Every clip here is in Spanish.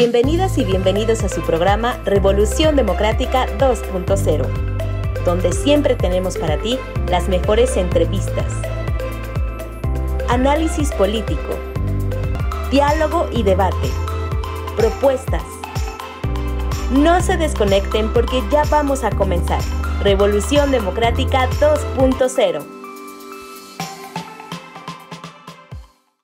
Bienvenidas y bienvenidos a su programa Revolución Democrática 2.0, donde siempre tenemos para ti las mejores entrevistas, análisis político, diálogo y debate, propuestas. No se desconecten porque ya vamos a comenzar. Revolución Democrática 2.0.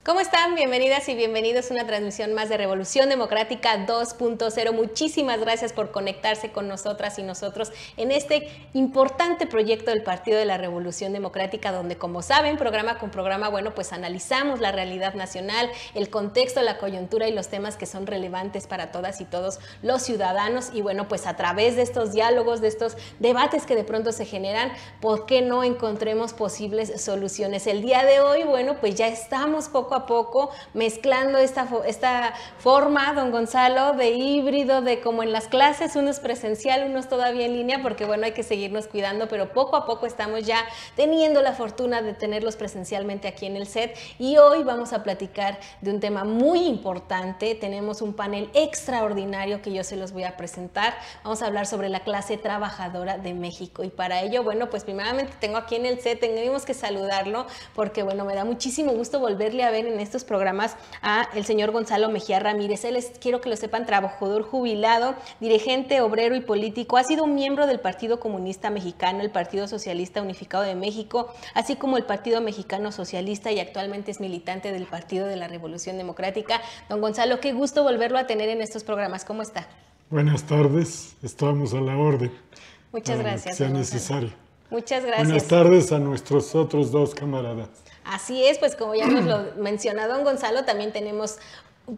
¿Cómo están? Bienvenidas y bienvenidos a una transmisión más de Revolución Democrática 2.0. Muchísimas gracias por conectarse con nosotras y nosotros en este importante proyecto del Partido de la Revolución Democrática, donde como saben, programa con programa, bueno, pues analizamos la realidad nacional, el contexto, la coyuntura y los temas que son relevantes para todas y todos los ciudadanos. Y bueno, pues a través de estos diálogos, de estos debates que de pronto se generan, ¿por qué no encontremos posibles soluciones? El día de hoy, bueno, pues ya estamos poco a poco mezclando esta, esta forma, don Gonzalo, de híbrido, de como en las clases, uno es presencial, uno es todavía en línea, porque bueno, hay que seguirnos cuidando, pero poco a poco estamos ya teniendo la fortuna de tenerlos presencialmente aquí en el set y hoy vamos a platicar de un tema muy importante. Tenemos un panel extraordinario que yo se los voy a presentar. Vamos a hablar sobre la clase trabajadora de México y para ello, bueno, pues primeramente tengo aquí en el set, tenemos que saludarlo porque bueno, me da muchísimo gusto volverle a ver en estos programas a el señor Gonzalo Mejía Ramírez. Él es, quiero que lo sepan, trabajador jubilado, dirigente, obrero y político. Ha sido miembro del Partido Comunista Mexicano, el Partido Socialista Unificado de México, así como el Partido Mexicano Socialista y actualmente es militante del Partido de la Revolución Democrática. Don Gonzalo, qué gusto volverlo a tener en estos programas. ¿Cómo está? Buenas tardes, estamos a la orden. Muchas gracias. sea necesario. Muchas gracias. Buenas tardes a nuestros otros dos camaradas. Así es, pues como ya nos lo mencionó don Gonzalo, también tenemos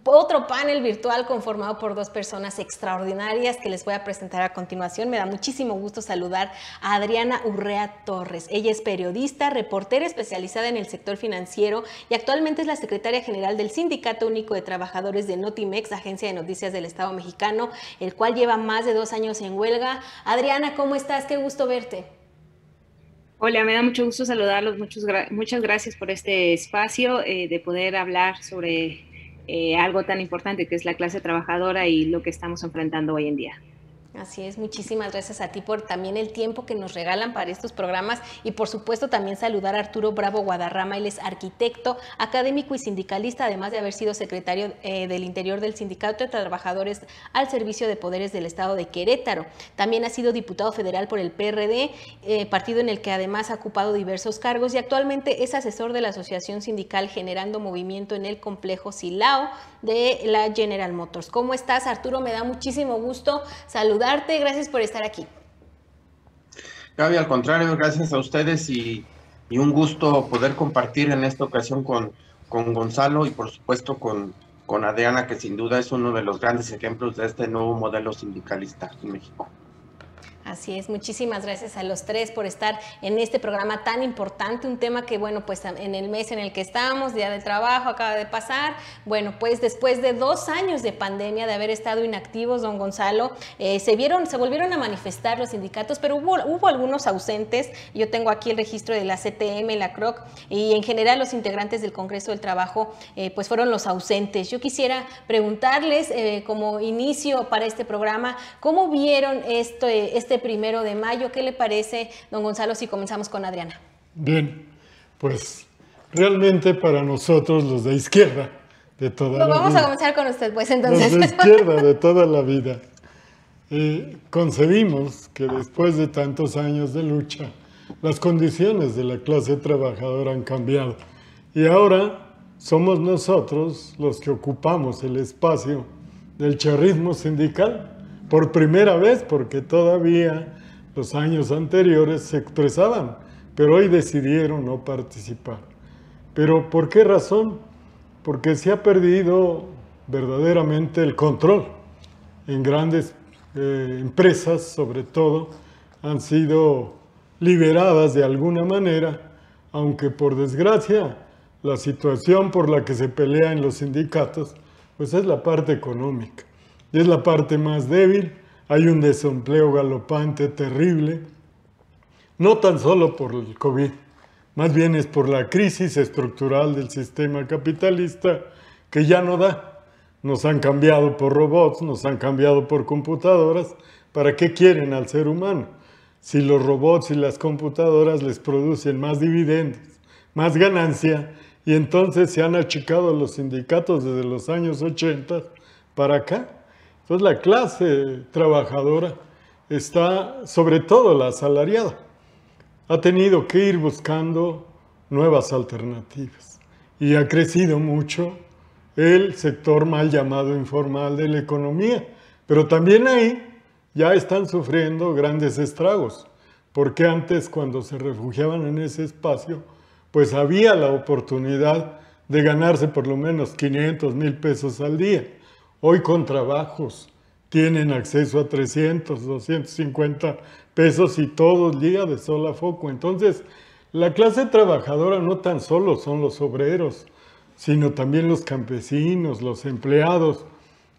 otro panel virtual conformado por dos personas extraordinarias que les voy a presentar a continuación. Me da muchísimo gusto saludar a Adriana Urrea Torres. Ella es periodista, reportera especializada en el sector financiero y actualmente es la secretaria general del Sindicato Único de Trabajadores de Notimex, agencia de noticias del Estado mexicano, el cual lleva más de dos años en huelga. Adriana, ¿cómo estás? Qué gusto verte. Hola, me da mucho gusto saludarlos. muchas gracias por este espacio eh, de poder hablar sobre eh, algo tan importante que es la clase trabajadora y lo que estamos enfrentando hoy en día. Así es, muchísimas gracias a ti por también el tiempo que nos regalan para estos programas y por supuesto también saludar a Arturo Bravo Guadarrama, él es arquitecto, académico y sindicalista, además de haber sido secretario eh, del Interior del Sindicato de Trabajadores al Servicio de Poderes del Estado de Querétaro. También ha sido diputado federal por el PRD, eh, partido en el que además ha ocupado diversos cargos y actualmente es asesor de la Asociación Sindical Generando Movimiento en el Complejo Silao de la General Motors. ¿Cómo estás, Arturo? Me da muchísimo gusto saludar Gracias por estar aquí. Gaby, al contrario, gracias a ustedes y, un gusto poder compartir en esta ocasión con, con Gonzalo y por supuesto con, con Adriana, que sin duda es uno de los grandes ejemplos de este nuevo modelo sindicalista en México. Así es, muchísimas gracias a los tres por estar en este programa tan importante, un tema que, bueno, pues en el mes en el que estamos, Día del Trabajo, acaba de pasar, bueno, pues después de dos años de pandemia, de haber estado inactivos, don Gonzalo, eh, se vieron, se volvieron a manifestar los sindicatos, pero hubo, algunos ausentes, yo tengo aquí el registro de la CTM, la CROC, y en general los integrantes del Congreso del Trabajo, eh, pues fueron los ausentes. Yo quisiera preguntarles, eh, como inicio para este programa, ¿cómo vieron esto, este primero de mayo. ¿Qué le parece, don Gonzalo, si comenzamos con Adriana? Bien, pues realmente para nosotros los de izquierda de toda la vida. Vamos a comenzar con usted, pues entonces. Los de izquierda de toda la vida. Eh, concebimos que después de tantos años de lucha, las condiciones de la clase trabajadora han cambiado. Y ahora somos nosotros los que ocupamos el espacio del charrismo sindical por primera vez, porque todavía los años anteriores se expresaban, pero hoy decidieron no participar. ¿Pero por qué razón? Porque se ha perdido verdaderamente el control. En grandes eh, empresas, sobre todo, han sido liberadas de alguna manera, aunque por desgracia la situación por la que se pelea en los sindicatos, pues es la parte económica es la parte más débil, hay un desempleo galopante terrible, no tan solo por el COVID, más bien es por la crisis estructural del sistema capitalista que ya no da. nos han cambiado por robots, nos han cambiado por computadoras. ¿Para qué quieren al ser humano? Si los robots y las computadoras les producen más dividendos, más ganancia, y entonces se han achicado los sindicatos desde los años 80 para acá. Entonces la clase trabajadora está, sobre todo la asalariada, ha tenido que ir buscando nuevas alternativas y ha crecido mucho el sector mal llamado informal de la economía, pero también ahí ya están sufriendo grandes estragos, porque antes cuando se refugiaban en ese espacio, pues había la oportunidad de ganarse por lo menos 500 mil pesos al día. Hoy con trabajos tienen acceso a 300, 250 pesos y todo el día de sol a foco. Entonces, la clase trabajadora no tan solo son los obreros, sino también los campesinos, los empleados,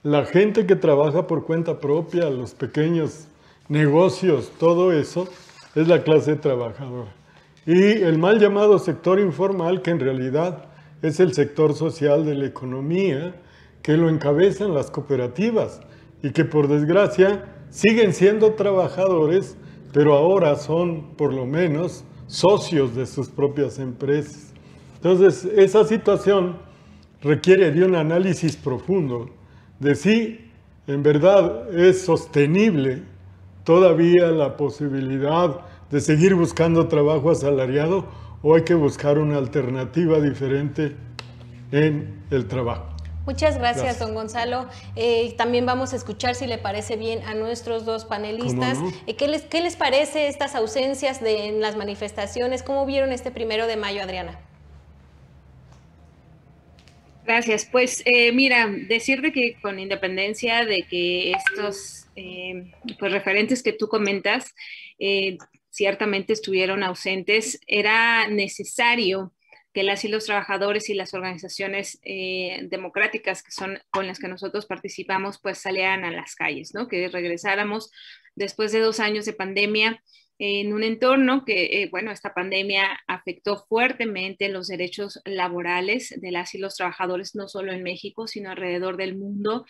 la gente que trabaja por cuenta propia, los pequeños negocios, todo eso es la clase trabajadora. Y el mal llamado sector informal, que en realidad es el sector social de la economía, que lo encabezan las cooperativas y que por desgracia siguen siendo trabajadores, pero ahora son por lo menos socios de sus propias empresas. Entonces, esa situación requiere de un análisis profundo de si en verdad es sostenible todavía la posibilidad de seguir buscando trabajo asalariado o hay que buscar una alternativa diferente en el trabajo. Muchas gracias, don Gonzalo. Eh, también vamos a escuchar, si le parece bien, a nuestros dos panelistas. Eh, ¿qué, les, ¿Qué les parece estas ausencias de, en las manifestaciones? ¿Cómo vieron este primero de mayo, Adriana? Gracias. Pues eh, mira, decirte que con independencia de que estos pues, referentes que tú comentas ciertamente estuvieron ausentes, era necesario que las y los trabajadores y las organizaciones eh, democráticas que son con las que nosotros participamos, pues salieran a las calles, ¿no? Que regresáramos después de dos años de pandemia en un entorno que, eh, bueno, esta pandemia afectó fuertemente los derechos laborales de las y los trabajadores, no solo en México, sino alrededor del mundo.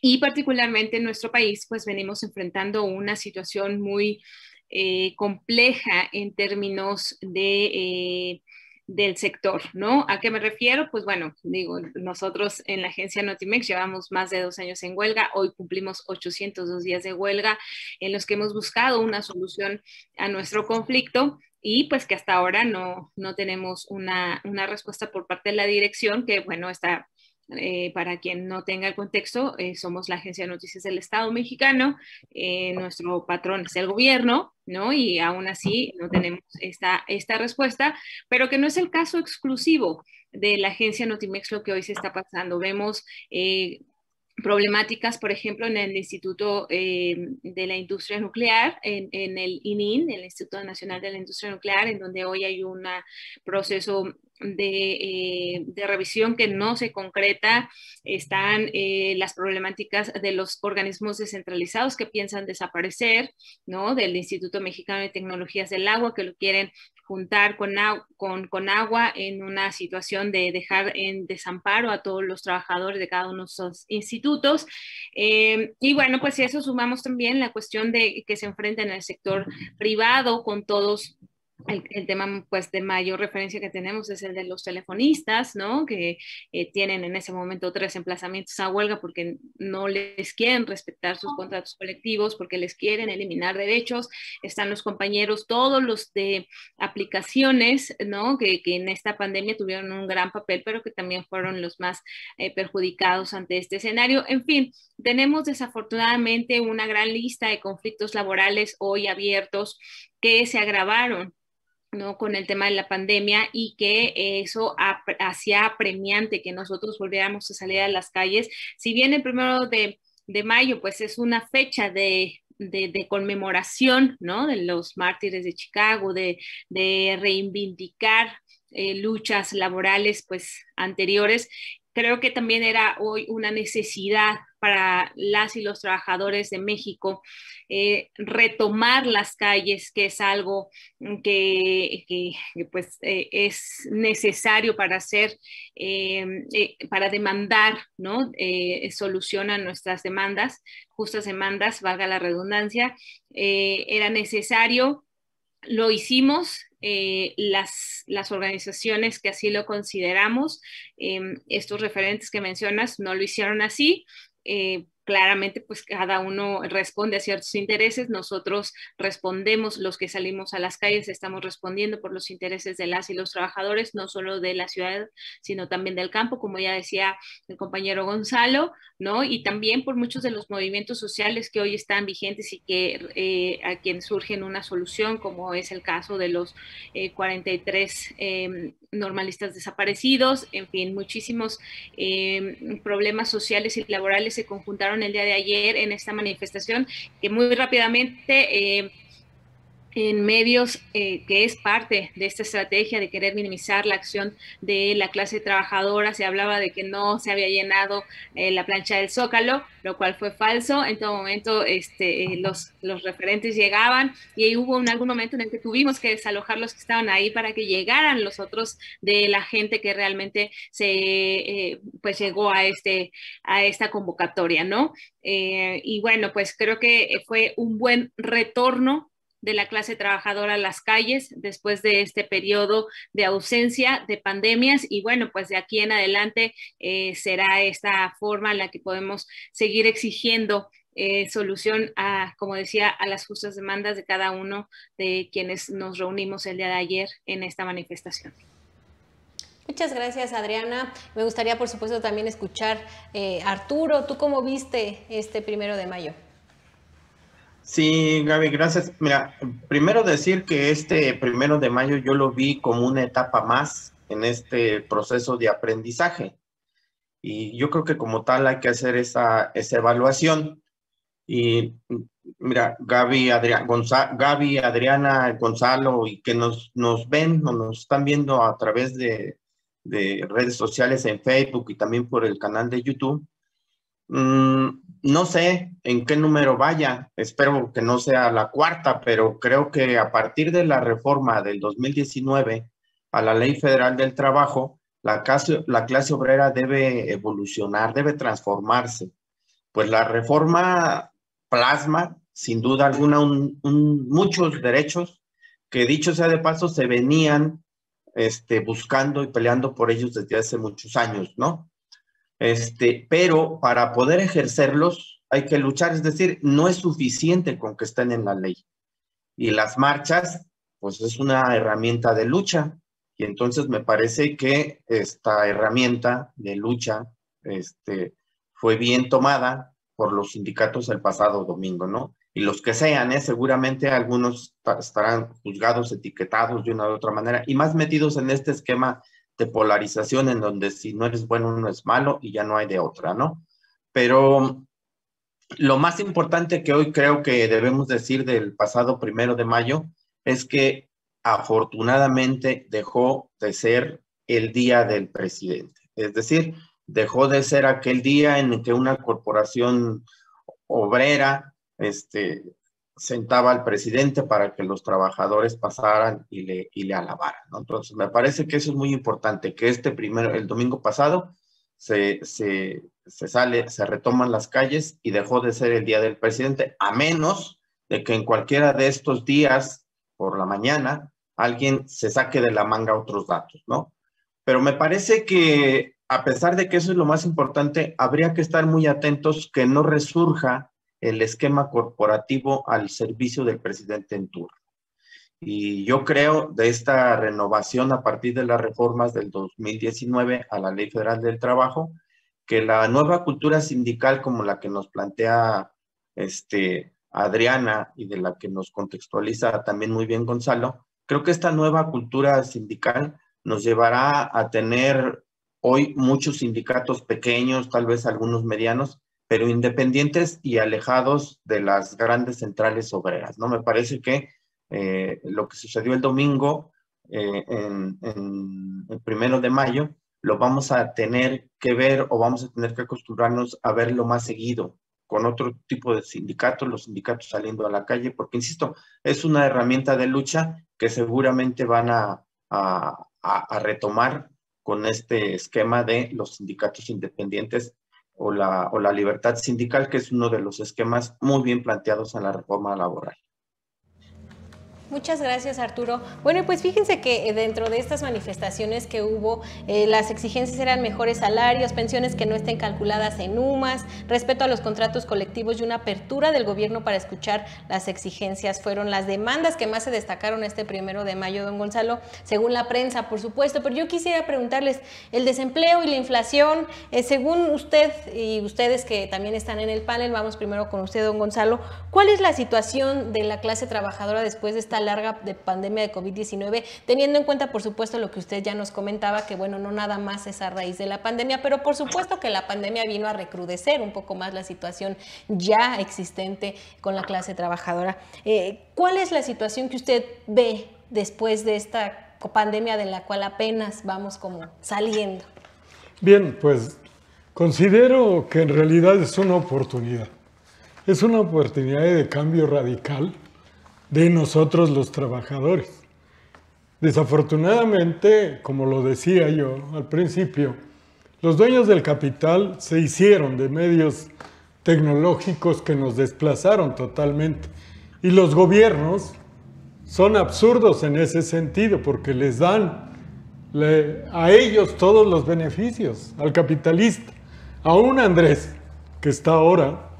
Y particularmente en nuestro país, pues venimos enfrentando una situación muy eh, compleja en términos de del sector, ¿no? ¿A qué me refiero? Pues bueno, digo, nosotros en la agencia Notimex llevamos más de dos años en huelga, hoy cumplimos 802 días de huelga en los que hemos buscado una solución a nuestro conflicto y pues que hasta ahora no, no tenemos una, una respuesta por parte de la dirección que, bueno, está eh, para quien no tenga el contexto, eh, somos la agencia de noticias del Estado mexicano, eh, nuestro patrón es el gobierno, ¿no? Y aún así no tenemos esta, esta respuesta, pero que no es el caso exclusivo de la agencia Notimex lo que hoy se está pasando. Vemos problemáticas, por ejemplo, en el Instituto de la Industria Nuclear, en, el ININ, el Instituto Nacional de la Industria Nuclear, en donde hoy hay un proceso eh, de, revisión que no se concreta, están eh, las problemáticas de los organismos descentralizados que piensan desaparecer, ¿no? Del Instituto Mexicano de Tecnologías del Agua, que lo quieren juntar con, con, con agua en una situación de dejar en desamparo a todos los trabajadores de cada uno de esos institutos. Eh, y bueno, pues si eso sumamos también la cuestión de que se enfrenta en el sector privado con todos el, tema pues de mayor referencia que tenemos es el de los telefonistas, ¿no? Que eh, tienen en ese momento tres emplazamientos a huelga porque no les quieren respetar sus contratos colectivos, porque les quieren eliminar derechos. Están los compañeros, todos los de aplicaciones, ¿no? Que, que en esta pandemia tuvieron un gran papel, pero que también fueron los más eh, perjudicados ante este escenario. En fin, tenemos desafortunadamente una gran lista de conflictos laborales hoy abiertos que se agravaron ¿no? con el tema de la pandemia y que eso hacía apremiante que nosotros volviéramos a salir a las calles. Si bien el primero de, mayo pues es una fecha de, conmemoración ¿no? de los mártires de Chicago, de, reivindicar eh, luchas laborales pues anteriores, creo que también era hoy una necesidad para las y los trabajadores de México eh, retomar las calles, que es algo que, pues, eh, es necesario para hacer, para demandar, ¿no? solucionan nuestras demandas, justas demandas, valga la redundancia. era necesario lo hicimos, eh, las, las, organizaciones que así lo consideramos, estos referentes que mencionas no lo hicieron así. Eh, claramente pues cada uno responde a ciertos intereses, nosotros respondemos, los que salimos a las calles estamos respondiendo por los intereses de las y los trabajadores, no solo de la ciudad, sino también del campo, como ya decía el compañero Gonzalo, ¿no? Y también por muchos de los movimientos sociales que hoy están vigentes y que eh, a quien surgen una solución, como es el caso de los 43 eh, normalistas desaparecidos, en fin, muchísimos eh, problemas sociales y laborales se conjuntaron el día de ayer en esta manifestación que muy rápidamente eh, en medios eh, que es parte de esta estrategia de querer minimizar la acción de la clase trabajadora. Se hablaba de que no se había llenado eh, la plancha del Zócalo, lo cual fue falso. En todo momento este, eh, los, los referentes llegaban y ahí hubo en algún momento en el que tuvimos que desalojar los que estaban ahí para que llegaran los otros de la gente que realmente se pues llegó a, este, a esta convocatoria, ¿no? y bueno, pues creo que fue un buen retorno de la clase trabajadora a las calles después de este periodo de ausencia de pandemias y bueno, pues de aquí en adelante eh, será esta forma en la que podemos seguir exigiendo eh, solución a, como decía, a las justas demandas de cada uno de quienes nos reunimos el día de ayer en esta manifestación. Muchas gracias, Adriana. Me gustaría, por supuesto, también escuchar, eh, Arturo, ¿tú cómo viste este primero de mayo? Sí, Gaby, gracias. Mira, primero decir que este primero de mayo yo lo vi como una etapa más en este proceso de aprendizaje. Y yo creo que como tal hay que hacer esa, esa evaluación. Y mira, Gaby, Adriana, Gaby, Adriana, Gonzalo, y que nos, nos ven o nos están viendo a través de, de redes sociales en Facebook y también por el canal de YouTube, Mm, no sé en qué número vaya, espero que no sea la cuarta, pero creo que a partir de la reforma del 2019 a la Ley Federal del Trabajo, la clase, la clase obrera debe evolucionar, debe transformarse. Pues la reforma plasma, sin duda alguna, muchos derechos que dicho sea de paso, se venían este, buscando y peleando por ellos desde hace muchos años, ¿no? Este, pero para poder ejercerlos hay que luchar, es decir, no es suficiente con que estén en la ley. Y las marchas, pues es una herramienta de lucha. Y entonces me parece que esta herramienta de lucha este, fue bien tomada por los sindicatos el pasado domingo, ¿no? Y los que sean, ¿eh? seguramente algunos estarán juzgados, etiquetados de una u otra manera y más metidos en este esquema de polarización en donde si no eres bueno, uno es malo y ya no hay de otra, ¿no? Pero lo más importante que hoy creo que debemos decir del pasado primero de mayo es que afortunadamente dejó de ser el día del presidente. Es decir, dejó de ser aquel día en que una corporación obrera este, sentaba al presidente para que los trabajadores pasaran y le, y le alabaran. Entonces, me parece que eso es muy importante, que este primero, el domingo pasado, se, se, se, sale, se retoman las calles y dejó de ser el día del presidente, a menos de que en cualquiera de estos días, por la mañana, alguien se saque de la manga otros datos, ¿no? Pero me parece que, a pesar de que eso es lo más importante, habría que estar muy atentos que no resurja el esquema corporativo al servicio del presidente en turno. Y yo creo de esta renovación a partir de las reformas del 2019 a la Ley Federal del Trabajo, que la nueva cultura sindical como la que nos plantea este, Adriana y de la que nos contextualiza también muy bien Gonzalo, creo que esta nueva cultura sindical nos llevará a tener hoy muchos sindicatos pequeños, tal vez algunos medianos, pero independientes y alejados de las grandes centrales obreras, ¿no? Me parece que eh, lo que sucedió el domingo, eh, en, el primero de mayo, lo vamos a tener que ver o vamos a tener que acostumbrarnos a verlo más seguido con otro tipo de sindicatos, los sindicatos saliendo a la calle, porque, insisto, es una herramienta de lucha que seguramente van a, a, retomar con este esquema de los sindicatos independientes o la, o la libertad sindical, que es uno de los esquemas muy bien planteados en la reforma laboral. Muchas gracias Arturo. Bueno, pues fíjense que eh, dentro de estas manifestaciones que hubo, eh, las exigencias eran mejores salarios, pensiones que no estén calculadas en UMAS, respeto a los contratos colectivos y una apertura del gobierno para escuchar las exigencias. Fueron las demandas que más se destacaron este primero de mayo, don Gonzalo, según la prensa, por supuesto. Pero yo quisiera preguntarles, el desempleo y la inflación, eh, según usted y ustedes que también están en el panel, vamos primero con usted, don Gonzalo, ¿cuál es la situación de la clase trabajadora después de esta larga de pandemia de COVID-19, teniendo en cuenta, por supuesto, lo que usted ya nos comentaba, que bueno, no nada más es a raíz de la pandemia, pero por supuesto que la pandemia vino a recrudecer un poco más la situación ya existente con la clase trabajadora. Eh, ¿Cuál es la situación que usted ve después de esta pandemia de la cual apenas vamos como saliendo? Bien, pues considero que en realidad es una oportunidad. Es una oportunidad de cambio radical de nosotros los trabajadores. Desafortunadamente, como lo decía yo al principio, los dueños del capital se hicieron de medios tecnológicos que nos desplazaron totalmente. Y los gobiernos son absurdos en ese sentido porque les dan a ellos todos los beneficios, al capitalista. Aún Andrés, que está ahora,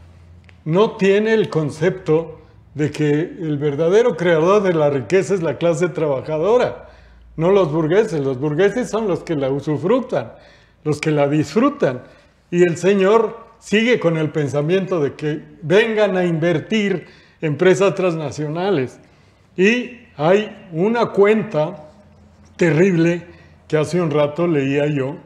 no tiene el concepto de que el verdadero creador de la riqueza es la clase trabajadora, no los burgueses. Los burgueses son los que la usufructan, los que la disfrutan. Y el Señor sigue con el pensamiento de que vengan a invertir empresas transnacionales. Y hay una cuenta terrible que hace un rato leía yo,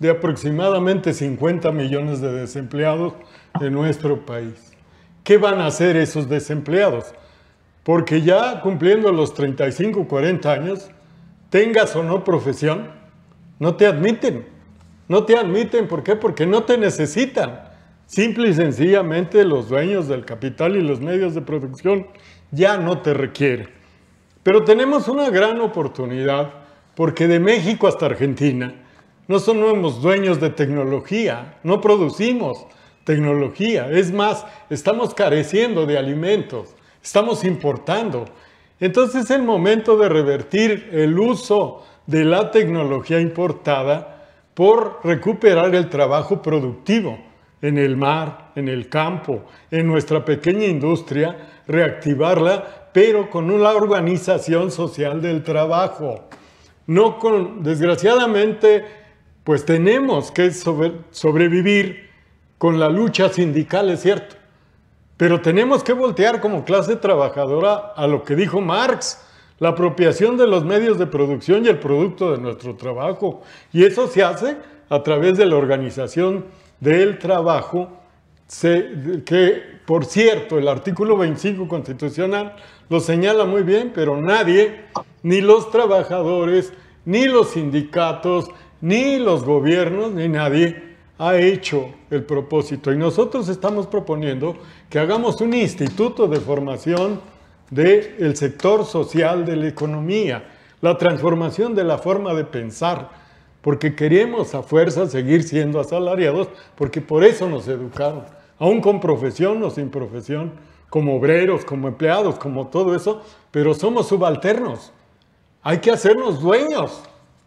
de aproximadamente 50 millones de desempleados en nuestro país. ¿Qué van a hacer esos desempleados? Porque ya cumpliendo los 35, 40 años, tengas o no profesión, no te admiten. No te admiten, ¿por qué? Porque no te necesitan. Simple y sencillamente los dueños del capital y los medios de producción ya no te requieren. Pero tenemos una gran oportunidad porque de México hasta Argentina no somos dueños de tecnología, no producimos, tecnología. Es más, estamos careciendo de alimentos, estamos importando. Entonces es el momento de revertir el uso de la tecnología importada por recuperar el trabajo productivo en el mar, en el campo, en nuestra pequeña industria, reactivarla, pero con una organización social del trabajo. No con, desgraciadamente, pues tenemos que sobrevivir con la lucha sindical, es cierto. Pero tenemos que voltear como clase trabajadora a lo que dijo Marx, la apropiación de los medios de producción y el producto de nuestro trabajo. Y eso se hace a través de la organización del trabajo, que por cierto el artículo 25 constitucional lo señala muy bien, pero nadie, ni los trabajadores, ni los sindicatos, ni los gobiernos, ni nadie ha hecho el propósito y nosotros estamos proponiendo que hagamos un instituto de formación del sector social de la economía, la transformación de la forma de pensar, porque queremos a fuerza seguir siendo asalariados, porque por eso nos educaron, aún con profesión o sin profesión, como obreros, como empleados, como todo eso, pero somos subalternos. Hay que hacernos dueños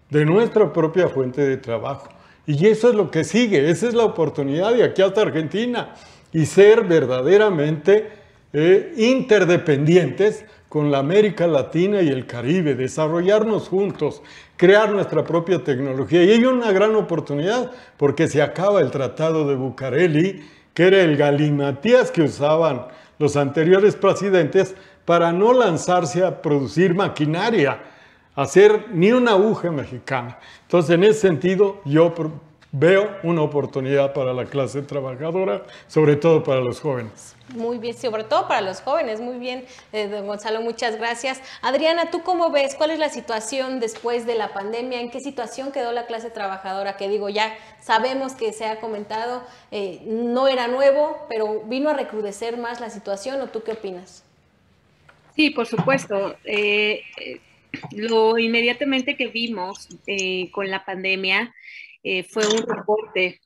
de nuestra propia fuente de trabajo. Y eso es lo que sigue, esa es la oportunidad de aquí hasta Argentina y ser verdaderamente eh, interdependientes con la América Latina y el Caribe, desarrollarnos juntos, crear nuestra propia tecnología. Y hay una gran oportunidad porque se acaba el Tratado de Bucareli, que era el galimatías que usaban los anteriores presidentes para no lanzarse a producir maquinaria hacer ni una aguja mexicana. Entonces, en ese sentido, yo veo una oportunidad para la clase trabajadora, sobre todo para los jóvenes. Muy bien, sobre todo para los jóvenes. Muy bien, eh, don Gonzalo, muchas gracias. Adriana, ¿tú cómo ves? ¿Cuál es la situación después de la pandemia? ¿En qué situación quedó la clase trabajadora? Que digo, ya sabemos que se ha comentado, eh, no era nuevo, pero vino a recrudecer más la situación, ¿o tú qué opinas? Sí, por supuesto. Eh, lo inmediatamente que vimos con la pandemia fue un reporte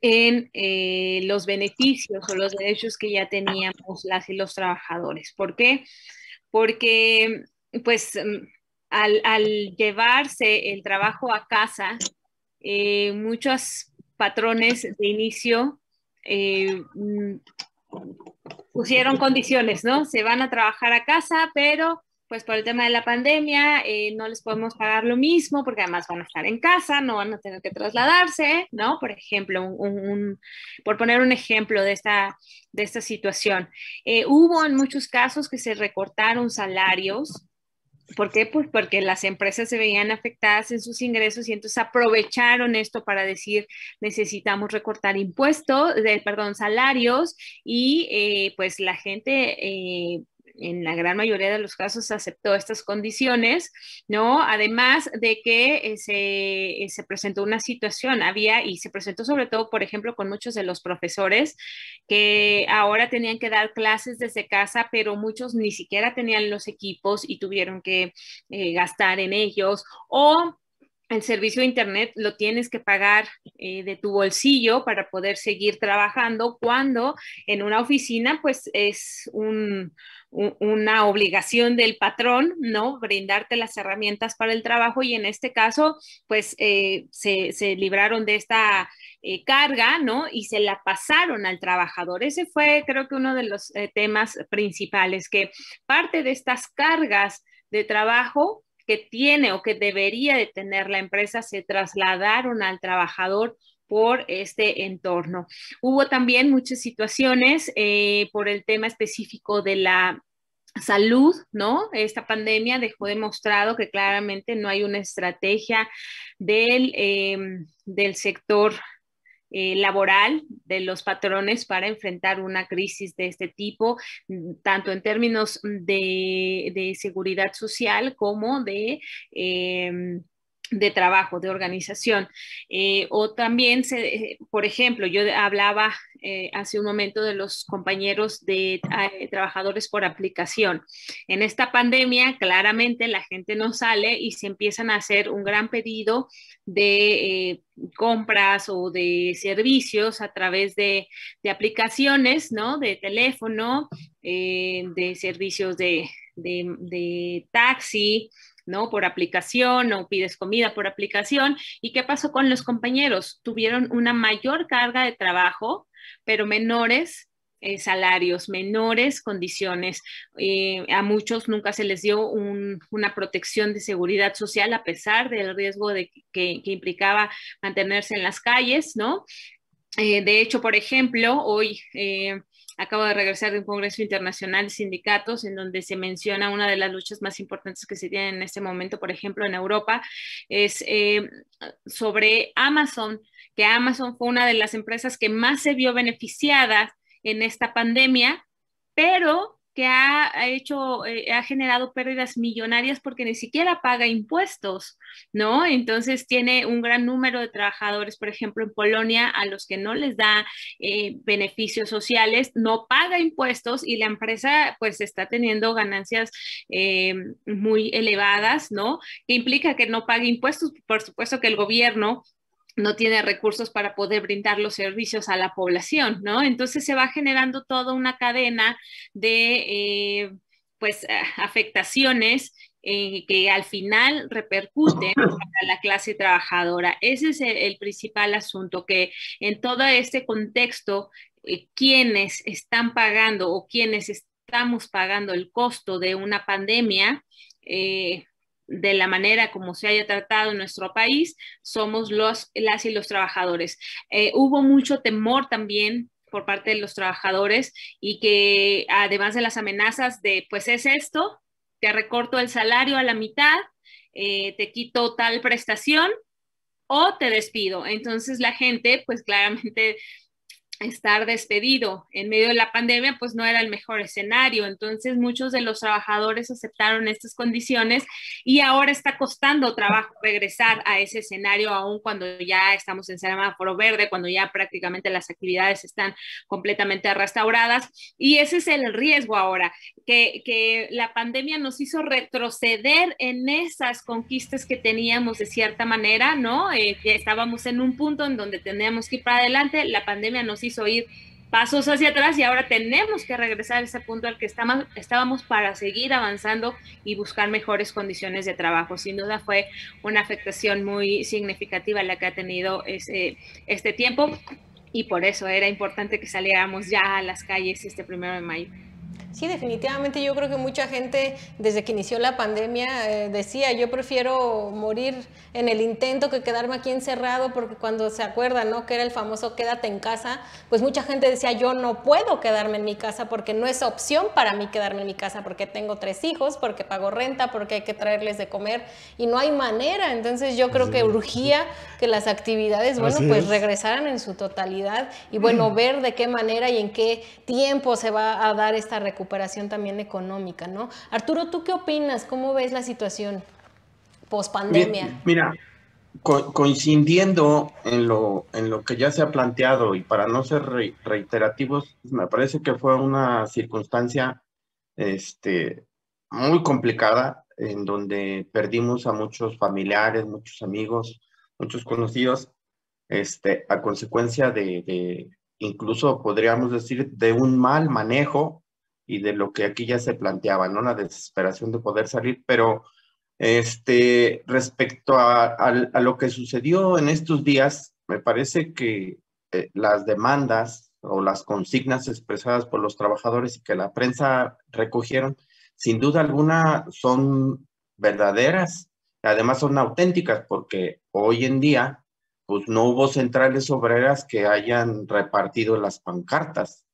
en eh, los beneficios o los derechos que ya teníamos las y los trabajadores. ¿Por qué? Porque, pues, mm, al, llevarse el trabajo a casa, eh, muchos patrones de inicio eh, mm, pusieron condiciones, ¿no? Se van a trabajar a casa, pero pues por el tema de la pandemia eh, no les podemos pagar lo mismo porque además van a estar en casa, no van a tener que trasladarse, ¿no? Por ejemplo, un, por poner un ejemplo de esta, de esta situación. Eh, hubo en muchos casos que se recortaron salarios. ¿Por qué? Pues porque las empresas se veían afectadas en sus ingresos y entonces aprovecharon esto para decir necesitamos recortar impuestos, perdón, salarios y eh, pues la gente en la gran mayoría de los casos aceptó estas condiciones, ¿no? Además de que eh, se, eh, se, presentó una situación, había, y se presentó sobre todo, por ejemplo, con muchos de los profesores que ahora tenían que dar clases desde casa, pero muchos ni siquiera tenían los equipos y tuvieron que eh, gastar en ellos, o el servicio de Internet lo tienes que pagar de tu bolsillo para poder seguir trabajando cuando en una oficina pues es un, una obligación del patrón, ¿no? Brindarte las herramientas para el trabajo y en este caso, pues eh, se, libraron de esta eh, carga, ¿no? Y se la pasaron al trabajador. Ese fue, creo que, uno de los eh, temas principales, que parte de estas cargas de trabajo que tiene o que debería de tener la empresa se trasladaron al trabajador por este entorno. Hubo también muchas situaciones por el tema específico de la salud, ¿no? Esta pandemia dejó demostrado que claramente no hay una estrategia del, em, del sector eh, laboral de los patrones para enfrentar una crisis de este tipo, tanto en términos de, de seguridad social como de em, de trabajo, de organización. Eh, o también, se, eh, por ejemplo, yo hablaba eh, hace un momento de los compañeros de trabajadores por aplicación. En esta pandemia, claramente la gente no sale y se empiezan a hacer un gran pedido de compras o de servicios a través de, de aplicaciones, ¿no? De teléfono, de servicios de, de, de taxi, ¿no? Por aplicación o pides comida por aplicación. ¿Y qué pasó con los compañeros? Tuvieron una mayor carga de trabajo, pero menores eh, salarios, menores condiciones. Eh, a muchos nunca se les dio una protección de seguridad social a pesar del riesgo de que, implicaba mantenerse en las calles, ¿no? Eh, de hecho, por ejemplo, hoy Acabo de regresar de un Congreso Internacional de Sindicatos en donde se menciona una de las luchas más importantes que se tienen en este momento, por ejemplo, en Europa, es eh, sobre Amazon, que Amazon fue una de las empresas que más se vio beneficiada en esta pandemia, pero que ha, hecho, eh, ha generado pérdidas millonarias porque ni siquiera paga impuestos, ¿no? Entonces tiene un gran número de trabajadores, por ejemplo, en Polonia, a los que no les da eh, beneficios sociales, no paga impuestos y la empresa pues está teniendo ganancias eh, muy elevadas, ¿no? Que implica que no pague impuestos, por supuesto que el gobierno no tiene recursos para poder brindar los servicios a la población, ¿no? Entonces se va generando toda una cadena de, eh, pues, eh, afectaciones eh, que al final repercuten para la clase trabajadora. Ese es el, principal asunto, que en todo este contexto, quienes están pagando o quienes estamos pagando el costo de una pandemia, de la manera como se haya tratado en nuestro país, somos los, las y los trabajadores. Eh, hubo mucho temor también por parte de los trabajadores y que además de las amenazas de, pues es esto, te recorto el salario a la mitad, eh, te quito tal prestación o te despido. Entonces la gente, pues claramente estar despedido en medio de la pandemia, pues no era el mejor escenario. Entonces muchos de los trabajadores aceptaron estas condiciones y ahora está costando trabajo regresar a ese escenario, aún cuando ya estamos en semáforo verde, cuando ya prácticamente las actividades están completamente restauradas. Y ese es el riesgo ahora, que, que la pandemia nos hizo retroceder en esas conquistas que teníamos de cierta manera, ¿no? Eh, estábamos en un punto en donde teníamos que ir para adelante, la pandemia nos hizo ir pasos hacia atrás y ahora tenemos que regresar a ese punto al que estábamos para seguir avanzando y buscar mejores condiciones de trabajo. Sin duda fue una afectación muy significativa la que ha tenido ese, este tiempo y por eso era importante que saliéramos ya a las calles este primero de mayo. Sí, definitivamente yo creo que mucha gente desde que inició la pandemia eh, decía, yo prefiero morir en el intento que quedarme aquí encerrado, porque cuando se acuerdan, ¿no? Que era el famoso quédate en casa, pues mucha gente decía, yo no puedo quedarme en mi casa porque no es opción para mí quedarme en mi casa, porque tengo tres hijos, porque pago renta, porque hay que traerles de comer y no hay manera. Entonces yo creo que urgía que las actividades, bueno, pues regresaran en su totalidad y bueno, ver de qué manera y en qué tiempo se va a dar esta recuperación recuperación también económica, ¿no? Arturo, ¿tú qué opinas? ¿Cómo ves la situación post pandemia? Mira, coincidiendo en lo, en lo que ya se ha planteado y para no ser reiterativos, me parece que fue una circunstancia este, muy complicada en donde perdimos a muchos familiares, muchos amigos, muchos conocidos, este, a consecuencia de, de, incluso podríamos decir, de un mal manejo y de lo que aquí ya se planteaba, ¿no? La desesperación de poder salir, pero este, respecto a, lo que sucedió en estos días, me parece que eh, las demandas o las consignas expresadas por los trabajadores y que la prensa recogieron, sin duda alguna son verdaderas, además son auténticas, porque hoy en día, pues no hubo centrales obreras que hayan repartido las pancartas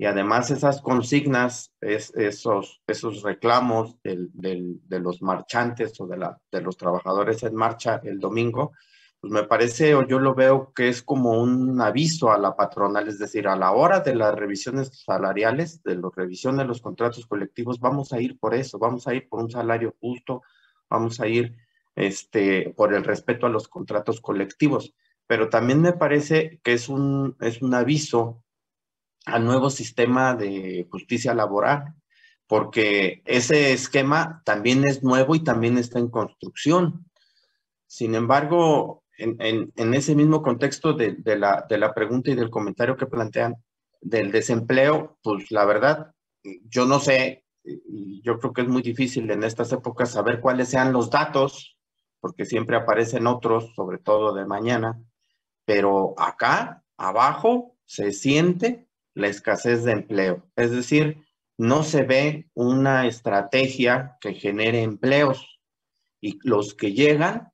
y además esas consignas, es, esos, esos reclamos de los marchantes o de, la, de los trabajadores en marcha el domingo, pues me parece o yo lo veo que es como un aviso a la patronal, es decir, a la hora de las revisiones salariales, de la revisión de los contratos colectivos, vamos a ir por eso, vamos a ir por un salario justo, vamos a ir este, por el respeto a los contratos colectivos. Pero también me parece que es un, es un aviso al nuevo sistema de justicia laboral, porque ese esquema también es nuevo y también está en construcción. Sin embargo, en, ese mismo contexto de, la, de la pregunta y del comentario que plantean del desempleo, pues la verdad, yo no sé, yo creo que es muy difícil en estas épocas saber cuáles sean los datos, porque siempre aparecen otros, sobre todo de mañana, pero acá, abajo, se siente la escasez de empleo. Es decir, no se ve una estrategia que genere empleos y los que llegan,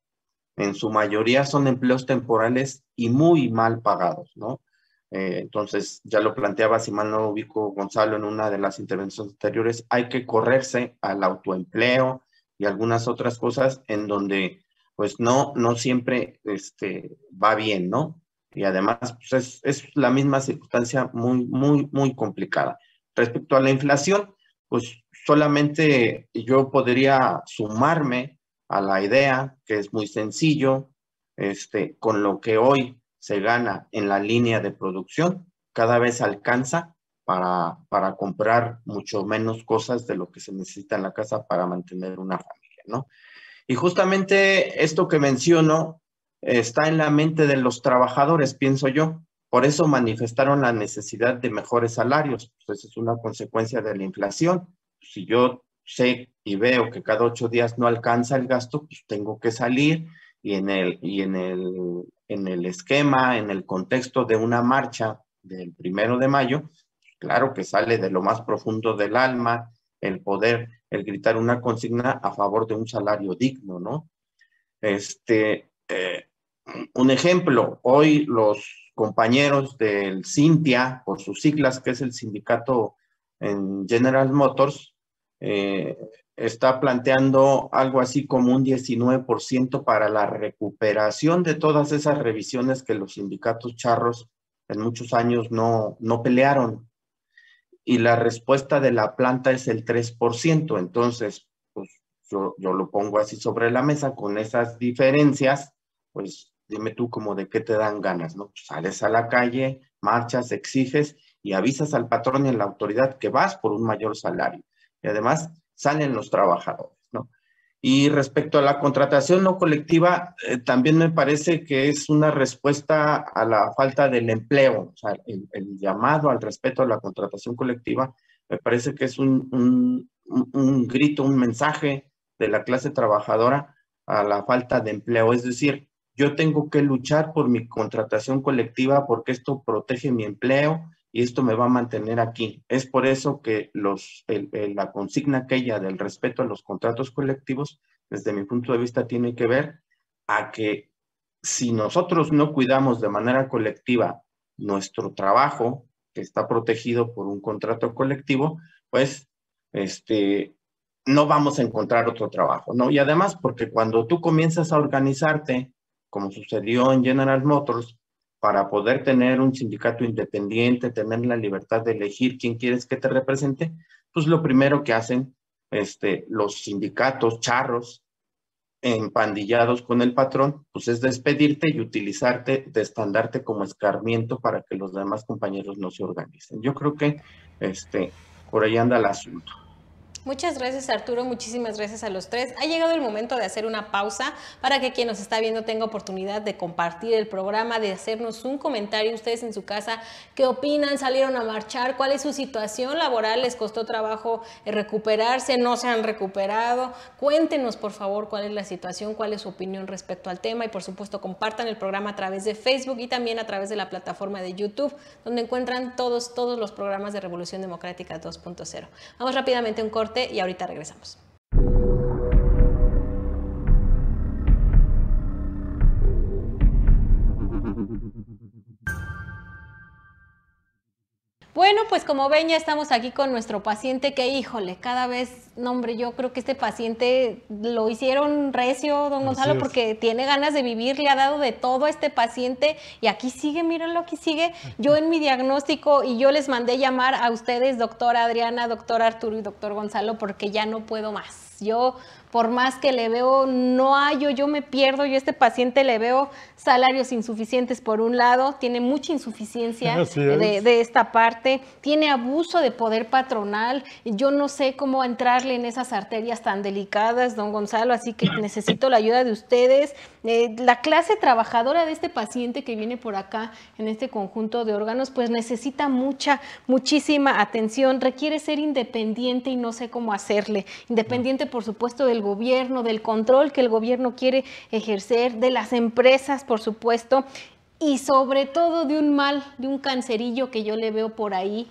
en su mayoría son empleos temporales y muy mal pagados, ¿no? Eh, entonces, ya lo planteaba, si mal no ubico Gonzalo en una de las intervenciones anteriores, hay que correrse al autoempleo y algunas otras cosas en donde pues no, no siempre este, va bien, ¿no? Y además pues, es, la misma circunstancia muy, muy, muy complicada. Respecto a la inflación, pues solamente yo podría sumarme a la idea que es muy sencillo, este, con lo que hoy se gana en la línea de producción, cada vez alcanza para, para comprar mucho menos cosas de lo que se necesita en la casa para mantener una familia, ¿no? Y justamente esto que menciono está en la mente de los trabajadores, pienso yo. Por eso manifestaron la necesidad de mejores salarios. Pues es una consecuencia de la inflación. Si yo sé y veo que cada ocho días no alcanza el gasto, pues tengo que salir y en el, y en el, en el esquema, en el contexto de una marcha del primero de mayo, claro que sale de lo más profundo del alma el poder, el gritar una consigna a favor de un salario digno, ¿no? Este, eh, un ejemplo, hoy los compañeros del Cintia, por sus siglas, que es el sindicato en General Motors, eh, está planteando algo así como un 19% para la recuperación de todas esas revisiones que los sindicatos charros en muchos años no, no pelearon. Y la respuesta de la planta es el 3%. Entonces, pues yo, yo lo pongo así sobre la mesa con esas diferencias, pues dime tú como de qué te dan ganas, ¿no? Sales a la calle, marchas, exiges y avisas al patrón y a la autoridad que vas por un mayor salario. Y además salen los trabajadores, ¿no? Y respecto a la contratación no colectiva, eh, también me parece que es una respuesta a la falta del empleo, o sea, el, llamado al respeto a la contratación colectiva, me parece que es un, un, un grito, un mensaje de la clase trabajadora a la falta de empleo, es decir, yo tengo que luchar por mi contratación colectiva porque esto protege mi empleo y esto me va a mantener aquí. Es por eso que la consigna aquella del respeto a los contratos colectivos, desde mi punto de vista, tiene que ver a que si nosotros no cuidamos de manera colectiva nuestro trabajo, que está protegido por un contrato colectivo, pues este, no vamos a encontrar otro trabajo, ¿no? Y además, porque cuando tú comienzas a organizarte como sucedió en General Motors, para poder tener un sindicato independiente, tener la libertad de elegir quién quieres que te represente, pues lo primero que hacen este, los sindicatos charros, empandillados con el patrón, pues es despedirte y utilizarte de estandarte como escarmiento para que los demás compañeros no se organicen. Yo creo que este, por ahí anda el asunto. Muchas gracias Arturo, muchísimas gracias a los tres. Ha llegado el momento de hacer una pausa para que quien nos está viendo tenga oportunidad de compartir el programa, de hacernos un comentario. Ustedes en su casa, qué opinan, salieron a marchar, cuál es su situación laboral, les costó trabajo eh, recuperarse, no se han recuperado. Cuéntenos por favor cuál es la situación, cuál es su opinión respecto al tema. Y por supuesto compartan el programa a través de Facebook y también a través de la plataforma de YouTube, donde encuentran todos, todos los programas de Revolución Democrática 2.0. Vamos rápidamente a un corte y ahorita regresamos. Bueno, pues como ven, ya estamos aquí con nuestro paciente que, híjole, cada vez, no hombre, yo creo que este paciente lo hicieron recio, don Gonzalo, porque tiene ganas de vivir, le ha dado de todo a este paciente y aquí sigue, mírenlo, aquí sigue. Yo en mi diagnóstico y yo les mandé llamar a ustedes, doctora Adriana, doctor Arturo y doctor Gonzalo, porque ya no puedo más. Yo por más que le veo, no hallo, yo me pierdo, yo a este paciente le veo salarios insuficientes por un lado, tiene mucha insuficiencia de, esta parte, tiene abuso de poder patronal, yo no sé cómo entrarle en esas arterias tan delicadas, don Gonzalo, así que necesito la ayuda de ustedes. Eh, la clase trabajadora de este paciente que viene por acá en este conjunto de órganos, pues necesita mucha, muchísima atención, requiere ser independiente y no sé cómo hacerle, independiente por supuesto del gobierno, del control que el gobierno quiere ejercer, de las empresas, por supuesto, y sobre todo de un mal, de un cancerillo que yo le veo por ahí,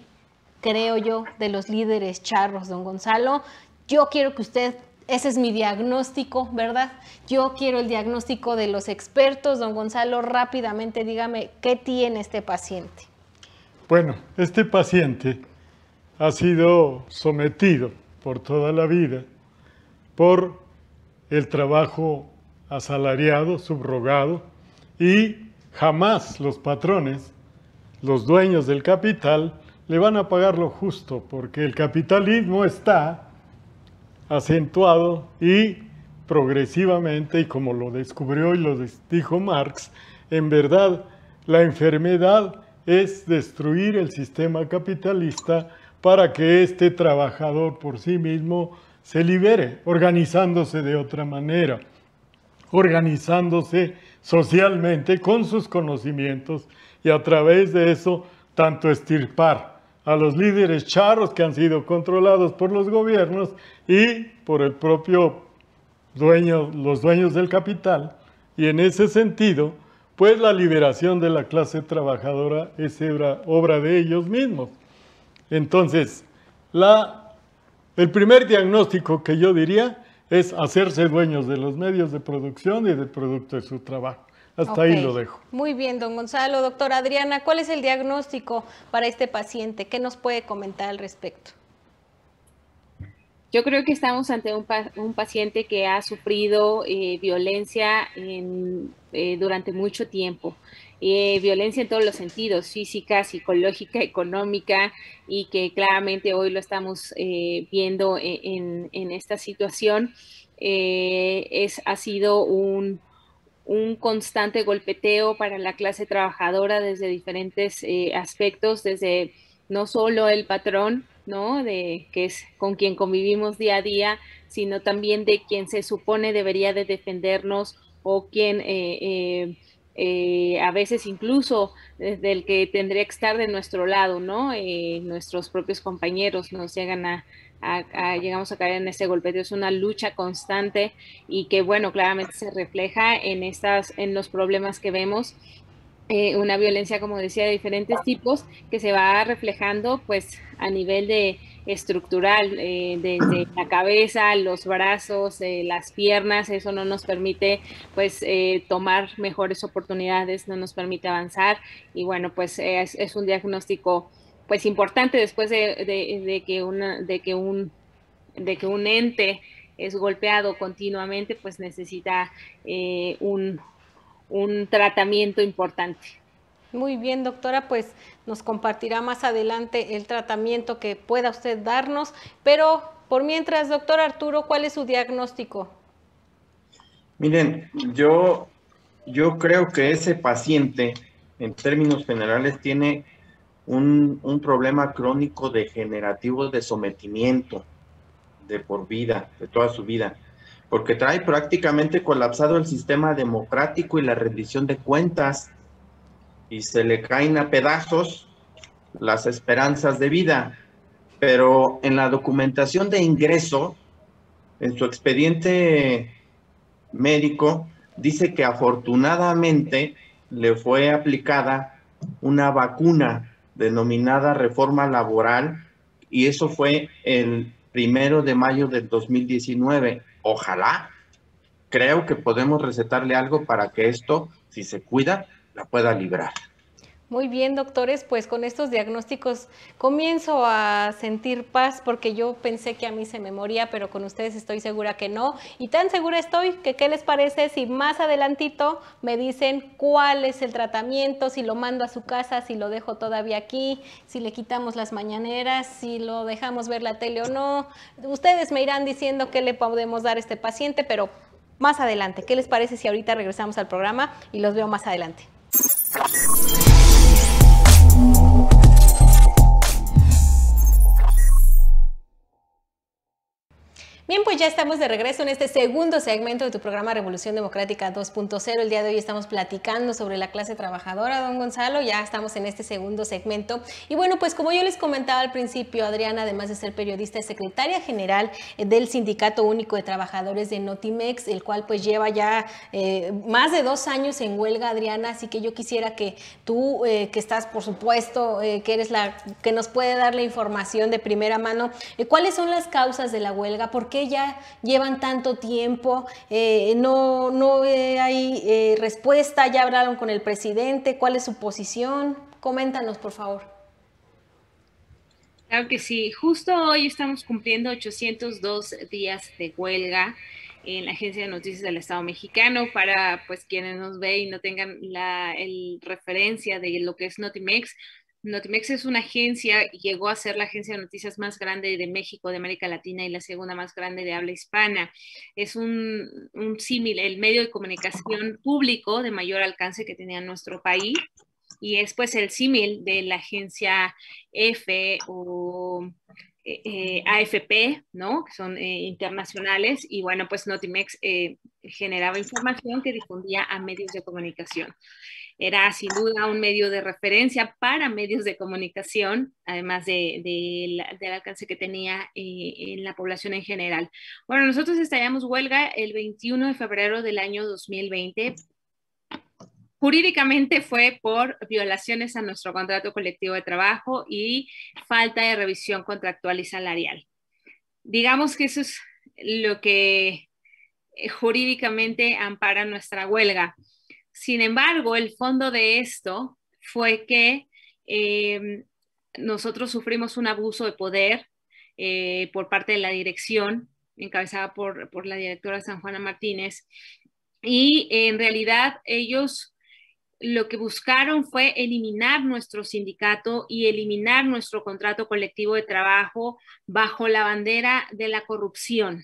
creo yo, de los líderes charros, don Gonzalo. Yo quiero que usted, ese es mi diagnóstico, ¿verdad? Yo quiero el diagnóstico de los expertos. Don Gonzalo, rápidamente dígame, ¿qué tiene este paciente? Bueno, este paciente ha sido sometido por toda la vida por el trabajo asalariado, subrogado, y jamás los patrones, los dueños del capital, le van a pagar lo justo, porque el capitalismo está acentuado y progresivamente, y como lo descubrió y lo dijo Marx, en verdad la enfermedad es destruir el sistema capitalista para que este trabajador por sí mismo se libere, organizándose de otra manera, organizándose socialmente con sus conocimientos y a través de eso tanto estirpar a los líderes charros que han sido controlados por los gobiernos y por el propio dueño, los dueños del capital. Y en ese sentido, pues la liberación de la clase trabajadora es obra de ellos mismos. Entonces, la el primer diagnóstico que yo diría es hacerse dueños de los medios de producción y del producto de su trabajo. Hasta ahí lo dejo. Muy bien, don Gonzalo. Doctora Adriana, ¿cuál es el diagnóstico para este paciente? ¿Qué nos puede comentar al respecto? Yo creo que estamos ante un, un paciente que ha sufrido eh, violencia en, eh, durante mucho tiempo. Eh, violencia en todos los sentidos, física, psicológica, económica, y que claramente hoy lo estamos viendo e, en, en, esta situación. es, ha sido un, un constante golpeteo para la clase trabajadora desde diferentes aspectos, desde no solo el patrón, ¿no? De que es con quien convivimos día a día, sino también de quien se supone debería de defendernos o quien eh, eh, eh, a veces incluso desde el que tendría que estar de nuestro lado, ¿no? nuestros propios compañeros nos llegan a, llegamos a caer en ese golpeteo, es una lucha constante y que bueno, claramente se refleja en estas, en los problemas que vemos. Eh, una violencia, como decía, de diferentes tipos que se va reflejando pues a nivel de estructural, eh, desde la cabeza, los brazos, eh, las piernas, eso no nos permite pues tomar mejores oportunidades, no nos permite avanzar. Y bueno, pues es, un diagnóstico pues importante después de, que, una, de, que un, de que un ente es golpeado continuamente, pues necesita un, un tratamiento importante. Muy bien, doctora, pues nos compartirá más adelante el tratamiento que pueda usted darnos, pero por mientras, doctor Arturo, ¿cuál es su diagnóstico? Miren, yo, yo creo que ese paciente, en términos generales, tiene un, un problema crónico degenerativo de sometimiento de por vida, de toda su vida porque trae prácticamente colapsado el sistema democrático y la rendición de cuentas y se le caen a pedazos las esperanzas de vida. Pero en la documentación de ingreso, en su expediente médico, dice que afortunadamente le fue aplicada una vacuna denominada reforma laboral y eso fue el primero de mayo del 2019 ojalá, creo que podemos recetarle algo para que esto, si se cuida, la pueda librar. Muy bien, doctores, pues con estos diagnósticos comienzo a sentir paz porque yo pensé que a mí se me moría, pero con ustedes estoy segura que no. Y tan segura estoy que qué les parece si más adelantito me dicen cuál es el tratamiento, si lo mando a su casa, si lo dejo todavía aquí, si le quitamos las mañaneras, si lo dejamos ver la tele o no. Ustedes me irán diciendo qué le podemos dar a este paciente, pero más adelante. ¿Qué les parece si ahorita regresamos al programa y los veo más adelante? Bien, pues ya estamos de regreso en este segundo segmento de tu programa Revolución Democrática 2.0. El día de hoy estamos platicando sobre la clase trabajadora, don Gonzalo. Ya estamos en este segundo segmento. Y bueno, pues como yo les comentaba al principio, Adriana, además de ser periodista, es secretaria general del Sindicato Único de Trabajadores de Notimex, el cual pues lleva ya eh, más de dos años en huelga, Adriana. Así que yo quisiera que tú, eh, que estás, por supuesto, eh, que eres la que nos puede dar la información de primera mano, ¿cuáles son las causas de la huelga? ¿Por qué ya llevan tanto tiempo? Eh, no, no hay eh, respuesta, ya hablaron con el presidente, ¿cuál es su posición? Coméntanos, por favor. Claro que sí, justo hoy estamos cumpliendo 802 días de huelga en la Agencia de Noticias del Estado Mexicano para pues quienes nos ven y no tengan la el referencia de lo que es Notimex. Notimex es una agencia, llegó a ser la agencia de noticias más grande de México, de América Latina y la segunda más grande de habla hispana. Es un, un símil, el medio de comunicación público de mayor alcance que tenía nuestro país y es pues el símil de la agencia F o eh, eh, AFP, ¿no? Que son eh, internacionales y bueno, pues Notimex generaba información que difundía a medios de comunicación era sin duda un medio de referencia para medios de comunicación, además de, del alcance que tenía eh, en la población en general. Bueno, nosotros estallamos huelga el 21 de febrero del año 2020. Jurídicamente fue por violaciones a nuestro contrato colectivo de trabajo y falta de revisión contractual y salarial. Digamos que eso es lo que eh, jurídicamente ampara nuestra huelga. Sin embargo, el fondo de esto fue que eh, nosotros sufrimos un abuso de poder eh, por parte de la dirección, encabezada por, por la directora San Juana Martínez. Y en realidad ellos lo que buscaron fue eliminar nuestro sindicato y eliminar nuestro contrato colectivo de trabajo bajo la bandera de la corrupción.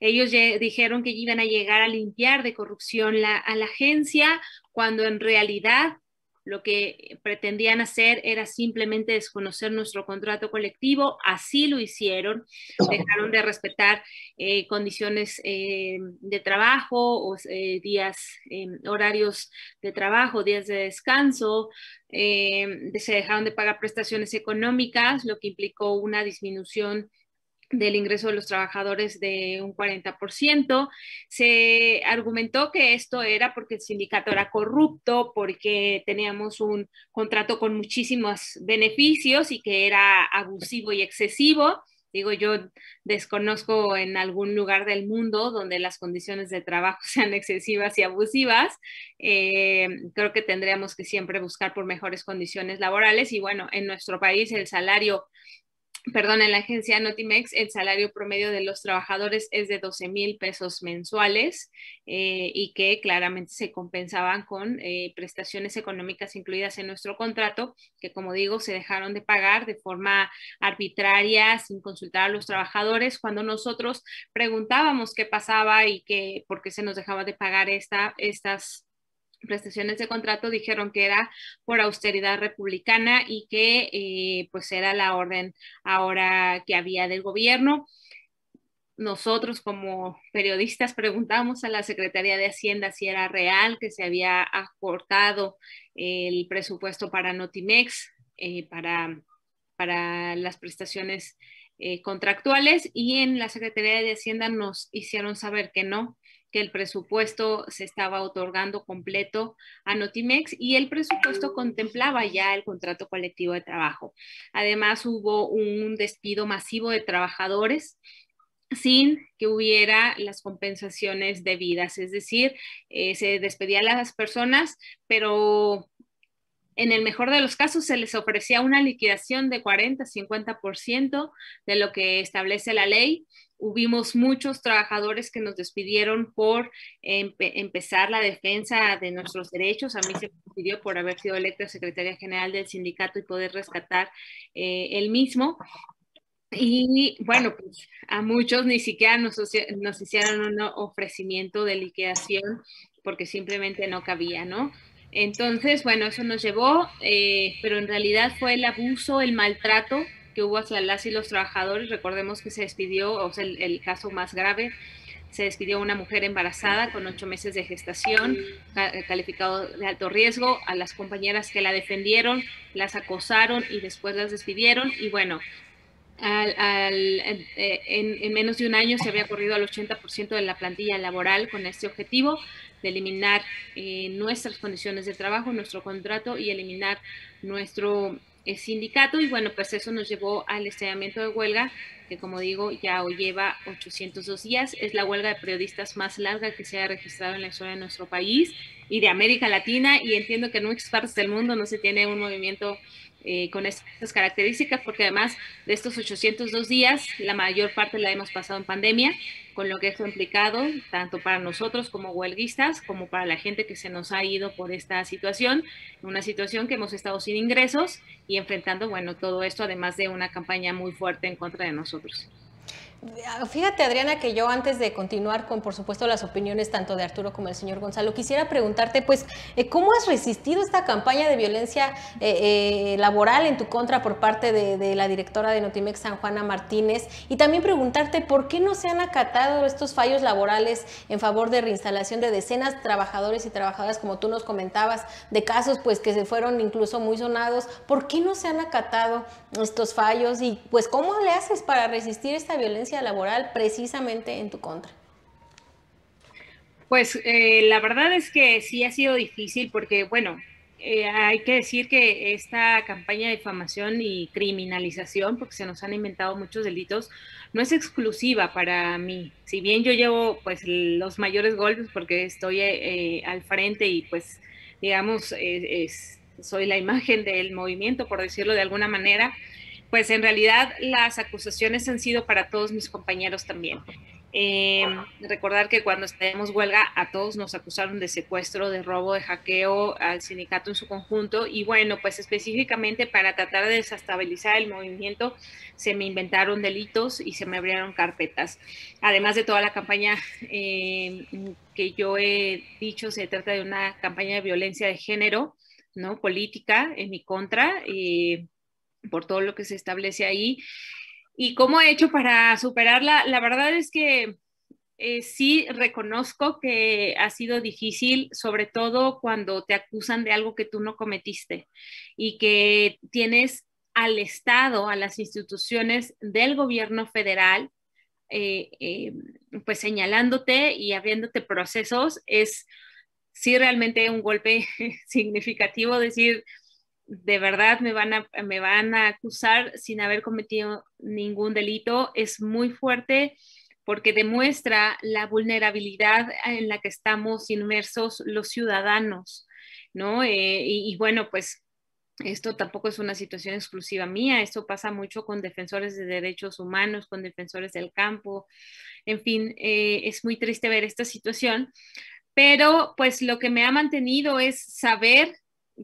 Ellos dijeron que iban a llegar a limpiar de corrupción a la agencia, cuando en realidad lo que pretendían hacer era simplemente desconocer nuestro contrato colectivo, así lo hicieron, dejaron de respetar eh, condiciones eh, de trabajo, o, eh, días, horarios de trabajo, días de descanso, se dejaron de pagar prestaciones económicas, lo que implicó una disminución del ingreso de los trabajadores de un 40%. Se argumentó que esto era porque el sindicato era corrupto, porque teníamos un contrato con muchísimos beneficios y que era abusivo y excesivo. Digo, yo desconozco en algún lugar del mundo donde las condiciones de trabajo sean excesivas y abusivas. Eh, creo que tendríamos que siempre buscar por mejores condiciones laborales y bueno, en nuestro país el salario perdón, en la agencia Notimex el salario promedio de los trabajadores es de 12 mil pesos mensuales eh, y que claramente se compensaban con eh, prestaciones económicas incluidas en nuestro contrato, que como digo, se dejaron de pagar de forma arbitraria, sin consultar a los trabajadores, cuando nosotros preguntábamos qué pasaba y que, por qué se nos dejaba de pagar esta, estas prestaciones de contrato dijeron que era por austeridad republicana y que eh, pues era la orden ahora que había del gobierno. Nosotros como periodistas preguntamos a la Secretaría de Hacienda si era real que se había acortado el presupuesto para Notimex, eh, para, para las prestaciones eh, contractuales y en la Secretaría de Hacienda nos hicieron saber que no, que el presupuesto se estaba otorgando completo a Notimex y el presupuesto contemplaba ya el contrato colectivo de trabajo. Además, hubo un despido masivo de trabajadores sin que hubiera las compensaciones debidas, es decir, eh, se despedía a las personas, pero en el mejor de los casos se les ofrecía una liquidación de 40, 50% de lo que establece la ley hubimos muchos trabajadores que nos despidieron por empezar la defensa de nuestros derechos. A mí se me pidió por haber sido electa secretaria general del sindicato y poder rescatar eh, el mismo. Y bueno, pues a muchos ni siquiera nos, nos hicieron un ofrecimiento de liquidación porque simplemente no cabía, ¿no? Entonces, bueno, eso nos llevó, eh, pero en realidad fue el abuso, el maltrato que hubo hacia las y los trabajadores. Recordemos que se despidió, o sea, el, caso más grave, se despidió una mujer embarazada con ocho meses de gestación, calificado de alto riesgo, a las compañeras que la defendieron, las acosaron y después las despidieron. Y bueno, eh, en, menos de un año se había corrido al 80% de la plantilla laboral con este objetivo de eliminar eh, nuestras condiciones de trabajo, nuestro contrato y eliminar nuestro sindicato y bueno, pues eso nos llevó al estallamiento de huelga, que como digo ya hoy lleva 802 días, es la huelga de periodistas más larga que se ha registrado en la historia de nuestro país y de América Latina y entiendo que en muchas partes del mundo no se tiene un movimiento eh, con estas características, porque además de estos 802 días, la mayor parte la hemos pasado en pandemia, con lo que esto ha implicado tanto para nosotros como huelguistas, como para la gente que se nos ha ido por esta situación, una situación que hemos estado sin ingresos y enfrentando, bueno, todo esto además de una campaña muy fuerte en contra de nosotros. Fíjate, Adriana, que yo antes de continuar con, por supuesto, las opiniones tanto de Arturo como del señor Gonzalo, quisiera preguntarte, pues, eh, ¿cómo has resistido esta campaña de violencia eh, eh, laboral en tu contra por parte de, la directora de Notimex, San Juana Martínez? Y también preguntarte, ¿por qué no se han acatado estos fallos laborales en favor de reinstalación de decenas de trabajadores y trabajadoras, como tú nos comentabas, de casos, pues, que se fueron incluso muy sonados? ¿Por qué no se han acatado estos fallos? Y, pues, ¿cómo le haces para resistir esta violencia? Laboral precisamente en tu contra? Pues eh, la verdad es que sí ha sido difícil porque, bueno, eh, hay que decir que esta campaña de difamación y criminalización, porque se nos han inventado muchos delitos, no es exclusiva para mí. Si bien yo llevo pues los mayores golpes porque estoy eh, al frente y pues digamos soy la imagen del movimiento, por decirlo de alguna manera, pues en realidad las acusaciones han sido para todos mis compañeros también. Eh, recordar que cuando estábamos huelga a todos nos acusaron de secuestro, de robo, de hackeo al sindicato en su conjunto y bueno, pues específicamente para tratar de desestabilizar el movimiento se me inventaron delitos y se me abrieron carpetas. Además de toda la campaña eh, que yo he dicho, se trata de una campaña de violencia de género, ¿no? Política en mi contra, eh, por todo lo que se establece ahí. ¿Y cómo he hecho para superarla? La verdad es que eh, sí reconozco que ha sido difícil, sobre todo cuando te acusan de algo que tú no cometiste y que tienes al Estado, a las instituciones del gobierno federal, eh, eh, pues señalándote y abriéndote procesos, es sí realmente un golpe significativo decir, de verdad me van, a, me van a acusar sin haber cometido ningún delito, es muy fuerte porque demuestra la vulnerabilidad en la que estamos inmersos los ciudadanos, ¿no? Eh, y, bueno, pues esto tampoco es una situación exclusiva mía, esto pasa mucho con defensores de derechos humanos, con defensores del campo, en fin, eh, es muy triste ver esta situación, pero pues lo que me ha mantenido es saber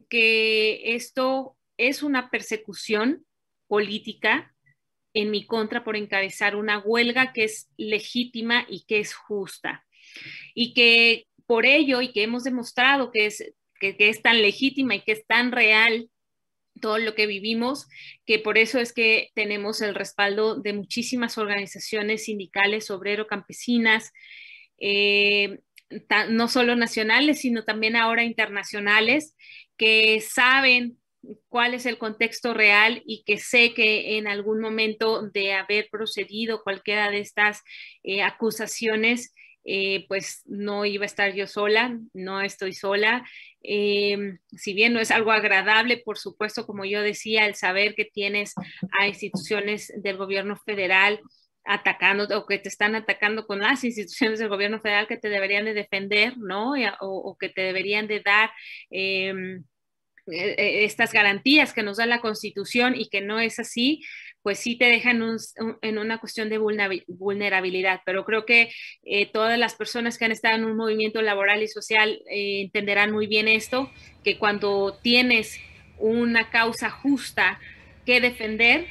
que esto es una persecución política en mi contra por encabezar una huelga que es legítima y que es justa. Y que por ello, y que hemos demostrado que es, que, es tan legítima y que es tan real todo lo que vivimos, que por eso es que tenemos el respaldo de muchísimas organizaciones sindicales, obrero, campesinas, eh, no solo nacionales, sino también ahora internacionales, que saben cuál es el contexto real y que sé que en algún momento de haber procedido cualquiera de estas eh, acusaciones, eh, pues no iba a estar yo sola, no estoy sola. Em, si bien no es algo agradable, por supuesto, como yo decía, el saber que tienes a instituciones del gobierno federal atacando o que te están atacando con las instituciones del gobierno federal que te deberían de defender, ¿no? O, que te deberían de dar em, e, e, estas garantías que nos da la Constitución y que no es así, pues sí te dejan en una cuestión de vulnerabilidad. Pero creo que eh, todas las personas que han estado en un movimiento laboral y social eh, entenderán muy bien esto, que cuando tienes una causa justa que defender,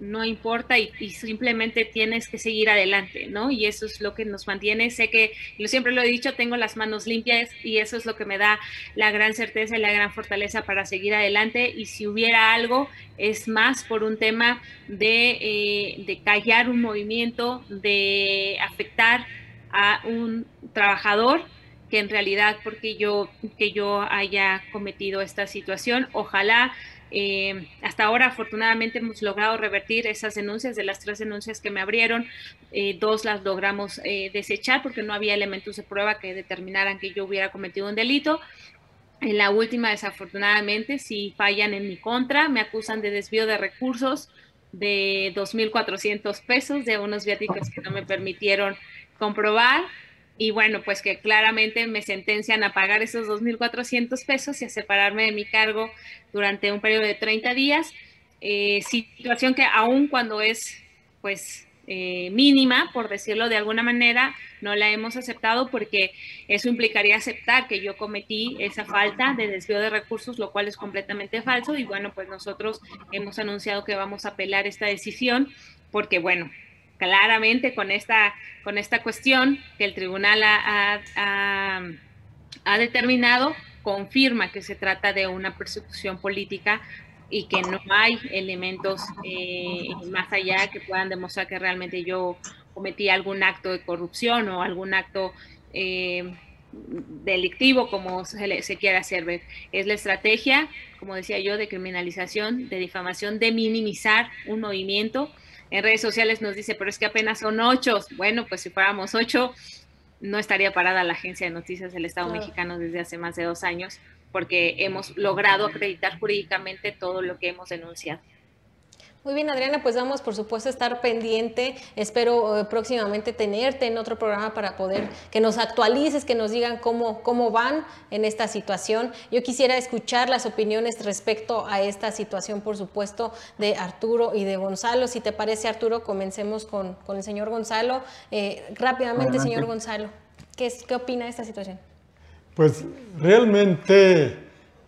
no importa y, simplemente tienes que seguir adelante, ¿no? Y eso es lo que nos mantiene. Sé que, yo siempre lo he dicho, tengo las manos limpias y eso es lo que me da la gran certeza y la gran fortaleza para seguir adelante. Y si hubiera algo, es más por un tema de, eh, de callar un movimiento, de afectar a un trabajador que en realidad porque yo que yo haya cometido esta situación ojalá eh, hasta ahora, afortunadamente, hemos logrado revertir esas denuncias. De las tres denuncias que me abrieron, eh, dos las logramos eh, desechar porque no había elementos de prueba que determinaran que yo hubiera cometido un delito. En la última, desafortunadamente, si fallan en mi contra, me acusan de desvío de recursos de 2.400 pesos de unos viáticos que no me permitieron comprobar y bueno, pues que claramente me sentencian a pagar esos 2.400 pesos y a separarme de mi cargo durante un periodo de 30 días, eh, situación que aún cuando es pues eh, mínima, por decirlo de alguna manera, no la hemos aceptado porque eso implicaría aceptar que yo cometí esa falta de desvío de recursos, lo cual es completamente falso y bueno, pues nosotros hemos anunciado que vamos a apelar esta decisión porque bueno, claramente con esta, con esta cuestión que el tribunal ha, ha, determinado, confirma que se trata de una persecución política y que no hay elementos eh, más allá que puedan demostrar que realmente yo cometí algún acto de corrupción o algún acto eh, delictivo, como se, se quiera hacer ver. Es la estrategia, como decía yo, de criminalización, de difamación, de minimizar un movimiento en redes sociales nos dice, pero es que apenas son ocho. Bueno, pues si fuéramos ocho, no estaría parada la agencia de noticias del Estado mexicano desde hace más de dos años, porque hemos logrado acreditar jurídicamente todo lo que hemos denunciado. Muy bien, Adriana, pues vamos por supuesto a estar pendiente. Espero eh, próximamente tenerte en otro programa para poder que nos actualices, que nos digan cómo, cómo van en esta situación. Yo quisiera escuchar las opiniones respecto a esta situación, por supuesto, de Arturo y de Gonzalo. Si te parece, Arturo, comencemos con, el señor Gonzalo. Eh, rápidamente, señor Gonzalo, ¿qué, ¿qué opina de esta situación? Pues realmente,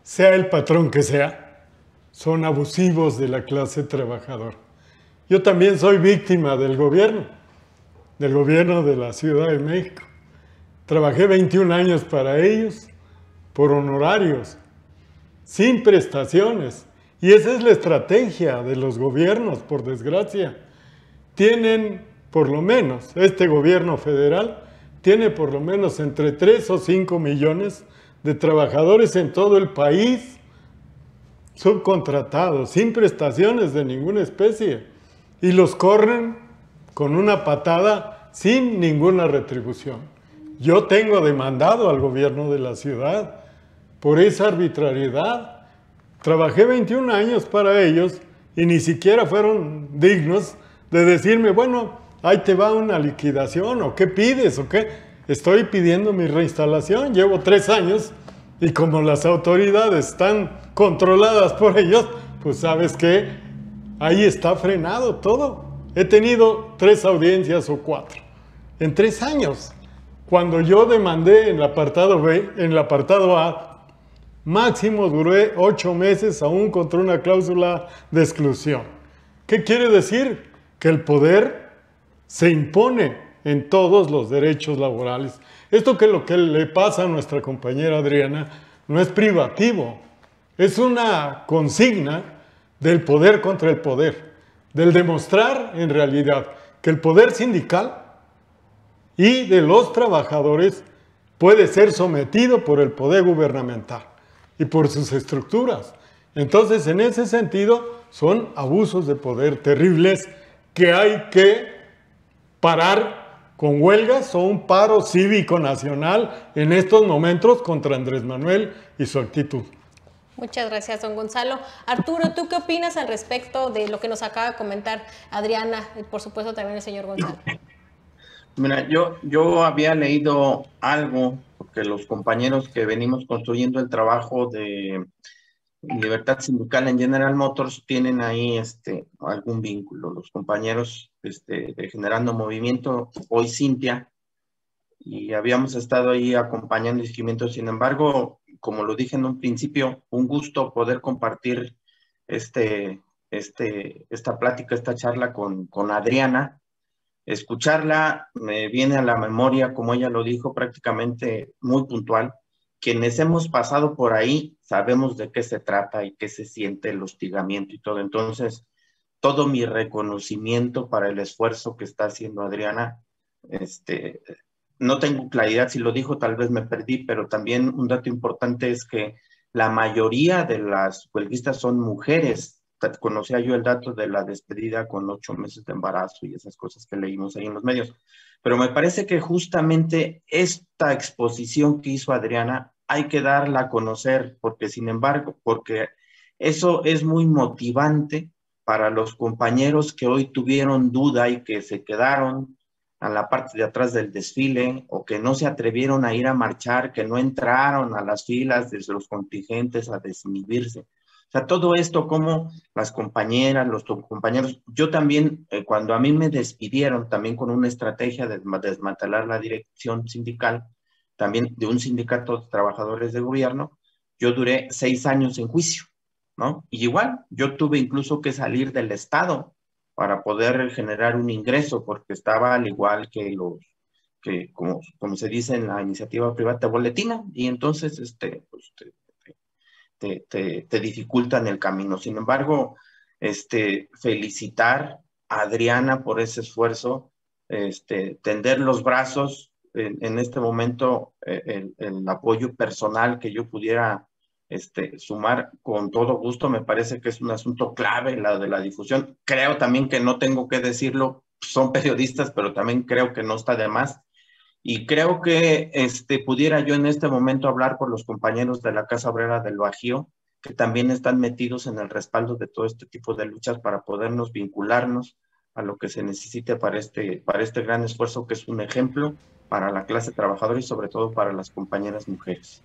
sea el patrón que sea, son abusivos de la clase trabajadora. Yo también soy víctima del gobierno, del gobierno de la Ciudad de México. Trabajé 21 años para ellos por honorarios, sin prestaciones. Y esa es la estrategia de los gobiernos, por desgracia. Tienen, por lo menos, este gobierno federal tiene por lo menos entre 3 o 5 millones de trabajadores en todo el país subcontratados, sin prestaciones de ninguna especie, y los corren con una patada sin ninguna retribución. Yo tengo demandado al gobierno de la ciudad por esa arbitrariedad. Trabajé 21 años para ellos y ni siquiera fueron dignos de decirme, bueno, ahí te va una liquidación o qué pides o qué. Estoy pidiendo mi reinstalación, llevo tres años y como las autoridades están controladas por ellos, pues sabes que ahí está frenado todo. He tenido tres audiencias o cuatro en tres años. Cuando yo demandé en el apartado B, en el apartado A, máximo duré ocho meses aún contra una cláusula de exclusión. ¿Qué quiere decir? Que el poder se impone en todos los derechos laborales esto que lo que le pasa a nuestra compañera Adriana no es privativo, es una consigna del poder contra el poder, del demostrar en realidad que el poder sindical y de los trabajadores puede ser sometido por el poder gubernamental y por sus estructuras. Entonces, en ese sentido, son abusos de poder terribles que hay que parar con huelgas o un paro cívico nacional en estos momentos contra Andrés Manuel y su actitud. Muchas gracias, don Gonzalo. Arturo, ¿tú qué opinas al respecto de lo que nos acaba de comentar Adriana y por supuesto también el señor Gonzalo? Mira, yo, yo había leído algo, porque los compañeros que venimos construyendo el trabajo de Libertad Sindical en General Motors tienen ahí este, algún vínculo. Los compañeros este, de Generando Movimiento, hoy Cintia, y habíamos estado ahí acompañando y seguimiento. Sin embargo, como lo dije en un principio, un gusto poder compartir este, este, esta plática, esta charla con, con Adriana. Escucharla me viene a la memoria, como ella lo dijo, prácticamente muy puntual quienes hemos pasado por ahí sabemos de qué se trata y qué se siente el hostigamiento y todo. Entonces, todo mi reconocimiento para el esfuerzo que está haciendo Adriana, este, no tengo claridad si lo dijo, tal vez me perdí, pero también un dato importante es que la mayoría de las huelguistas son mujeres. Conocía yo el dato de la despedida con ocho meses de embarazo y esas cosas que leímos ahí en los medios. Pero me parece que justamente esta exposición que hizo Adriana hay que darla a conocer, porque sin embargo, porque eso es muy motivante para los compañeros que hoy tuvieron duda y que se quedaron a la parte de atrás del desfile o que no se atrevieron a ir a marchar, que no entraron a las filas de los contingentes a desinhibirse. O sea, todo esto como las compañeras, los compañeros, yo también, eh, cuando a mí me despidieron, también con una estrategia de desmantelar la dirección sindical, también de un sindicato de trabajadores de gobierno, yo duré seis años en juicio, ¿no? Y igual, yo tuve incluso que salir del Estado para poder generar un ingreso, porque estaba al igual que los, que como, como se dice en la iniciativa privada boletina, y entonces este, pues, te, te, te, dificultan el camino. Sin embargo, este, felicitar a Adriana por ese esfuerzo, este, tender los brazos, en, este momento eh, el, apoyo personal que yo pudiera este, sumar con todo gusto. Me parece que es un asunto clave la de la difusión. Creo también que no tengo que decirlo, son periodistas, pero también creo que no está de más. Y creo que este, pudiera yo en este momento hablar por los compañeros de la Casa Obrera del Bajío que también están metidos en el respaldo de todo este tipo de luchas para podernos vincularnos a lo que se necesite para este, para este gran esfuerzo que es un ejemplo para la clase trabajadora y sobre todo para las compañeras mujeres.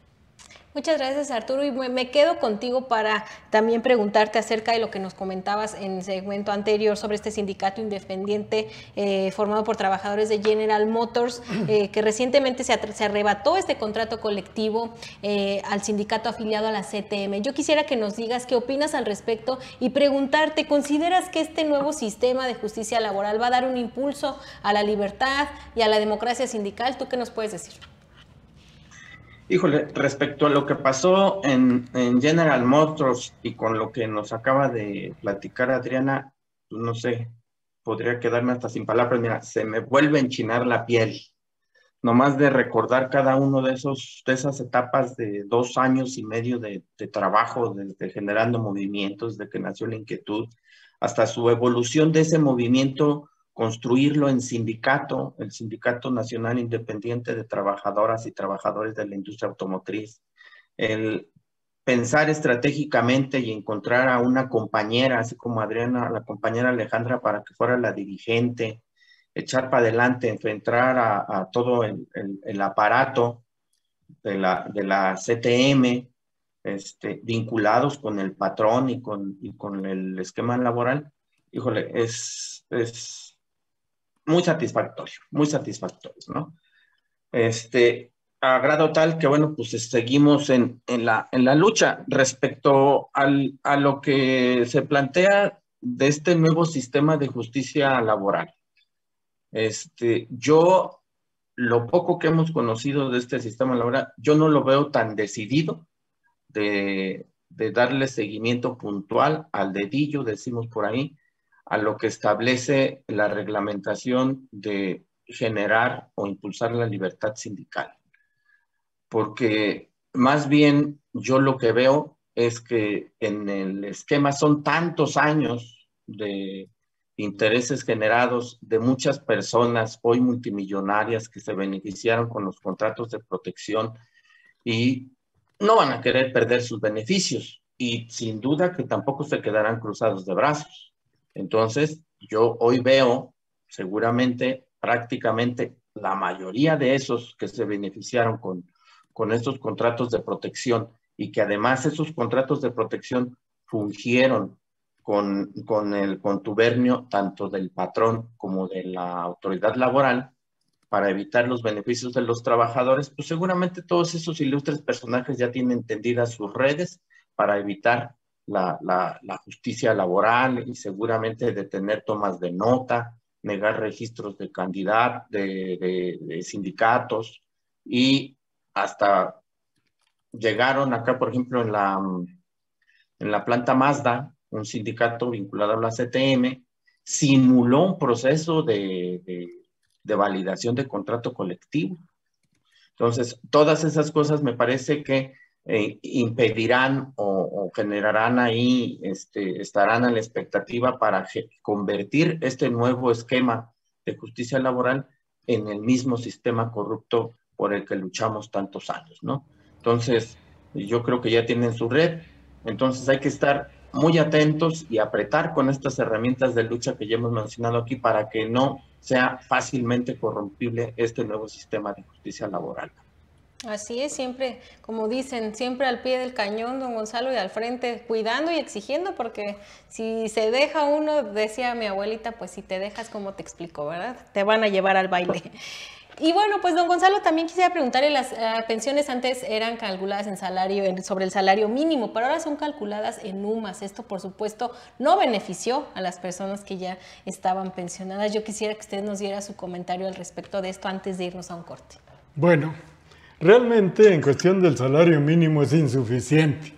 Muchas gracias Arturo y me quedo contigo para también preguntarte acerca de lo que nos comentabas en el segmento anterior sobre este sindicato independiente eh, formado por trabajadores de General Motors eh, que recientemente se, arrebató este contrato colectivo eh, al sindicato afiliado a la CTM. Yo quisiera que nos digas qué opinas al respecto y preguntarte, ¿consideras que este nuevo sistema de justicia laboral va a dar un impulso a la libertad y a la democracia sindical? ¿Tú qué nos puedes decir? Híjole, respecto a lo que pasó en, General Motors y con lo que nos acaba de platicar Adriana, pues no sé, podría quedarme hasta sin palabras. Mira, se me vuelve a enchinar la piel. Nomás de recordar cada uno de esos, de esas etapas de dos años y medio de, de trabajo, desde generando movimientos, de que nació la inquietud, hasta su evolución de ese movimiento construirlo en sindicato, el Sindicato Nacional Independiente de Trabajadoras y Trabajadores de la Industria Automotriz, el pensar estratégicamente y encontrar a una compañera, así como Adriana, la compañera Alejandra, para que fuera la dirigente, echar para adelante, enfrentar a, todo el, aparato de la, de la CTM, este, vinculados con el patrón y con, y con el esquema laboral, híjole, es, es muy satisfactorio, muy satisfactorio, ¿no? Este, a tal que, bueno, pues seguimos en, la, en la lucha respecto al, a lo que se plantea de este nuevo sistema de justicia laboral. Este, yo, lo poco que hemos conocido de este sistema laboral, yo no lo veo tan decidido de, de darle seguimiento puntual al dedillo, decimos por ahí, a lo que establece la reglamentación de generar o impulsar la libertad sindical. Porque más bien yo lo que veo es que en el esquema son tantos años de intereses generados de muchas personas hoy multimillonarias que se beneficiaron con los contratos de protección y no van a querer perder sus beneficios y sin duda que tampoco se quedarán cruzados de brazos. Entonces, yo hoy veo seguramente prácticamente la mayoría de esos que se beneficiaron con, con estos contratos de protección y que además esos contratos de protección fungieron con, con el contubernio tanto del patrón como de la autoridad laboral para evitar los beneficios de los trabajadores, pues seguramente todos esos ilustres personajes ya tienen tendidas sus redes para evitar la, justicia laboral y seguramente detener tomas de nota, negar registros de candidatos, de, sindicatos y hasta llegaron acá, por ejemplo, en la, en la planta Mazda, un sindicato vinculado a la CTM, simuló un proceso de, de, validación de contrato colectivo. Entonces, todas esas cosas me parece que eh, impedirán o, generarán ahí, este, estarán a la expectativa para convertir este nuevo esquema de justicia laboral en el mismo sistema corrupto por el que luchamos tantos años, ¿no? Entonces, yo creo que ya tienen su red, entonces hay que estar muy atentos y apretar con estas herramientas de lucha que ya hemos mencionado aquí para que no sea fácilmente corrompible este nuevo sistema de justicia laboral. Así es, siempre, como dicen, siempre al pie del cañón, don Gonzalo, y al frente, cuidando y exigiendo, porque si se deja uno, decía mi abuelita, pues si te dejas, como te explico, ¿verdad? Te van a llevar al baile. Y bueno, pues don Gonzalo, también quisiera preguntarle, las eh, pensiones antes eran calculadas en salario, sobre el salario mínimo, pero ahora son calculadas en UMAS. Esto, por supuesto, no benefició a las personas que ya estaban pensionadas. Yo quisiera que usted nos diera su comentario al respecto de esto antes de irnos a un corte. Bueno, Realmente en cuestión del salario mínimo es insuficiente,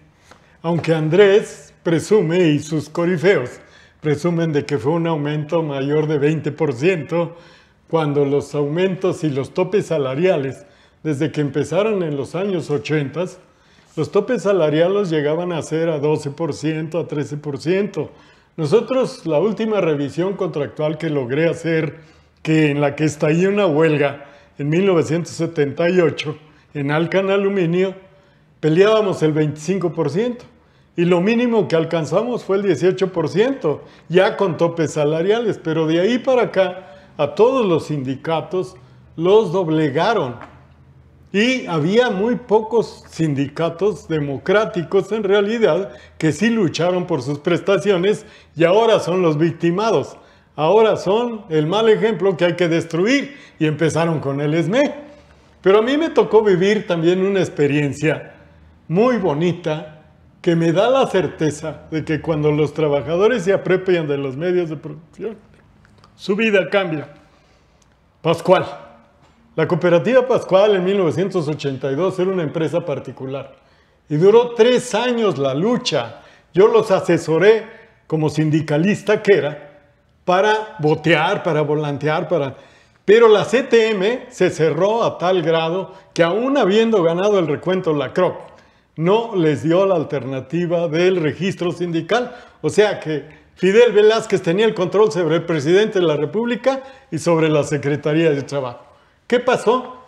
aunque Andrés presume y sus corifeos presumen de que fue un aumento mayor de 20% cuando los aumentos y los topes salariales, desde que empezaron en los años 80, los topes salariales llegaban a ser a 12%, a 13%. Nosotros, la última revisión contractual que logré hacer, que en la que estalló una huelga en 1978, en Alcan Aluminio peleábamos el 25% y lo mínimo que alcanzamos fue el 18%, ya con topes salariales, pero de ahí para acá a todos los sindicatos los doblegaron. Y había muy pocos sindicatos democráticos en realidad que sí lucharon por sus prestaciones y ahora son los victimados. Ahora son el mal ejemplo que hay que destruir y empezaron con el ESME. Pero a mí me tocó vivir también una experiencia muy bonita que me da la certeza de que cuando los trabajadores se apropian de los medios de producción, su vida cambia. Pascual. La cooperativa Pascual en 1982 era una empresa particular y duró tres años la lucha. Yo los asesoré como sindicalista que era para botear, para volantear, para... Pero la CTM se cerró a tal grado que aún habiendo ganado el recuento la CROC, no les dio la alternativa del registro sindical. O sea que Fidel Velázquez tenía el control sobre el presidente de la República y sobre la Secretaría de Trabajo. ¿Qué pasó?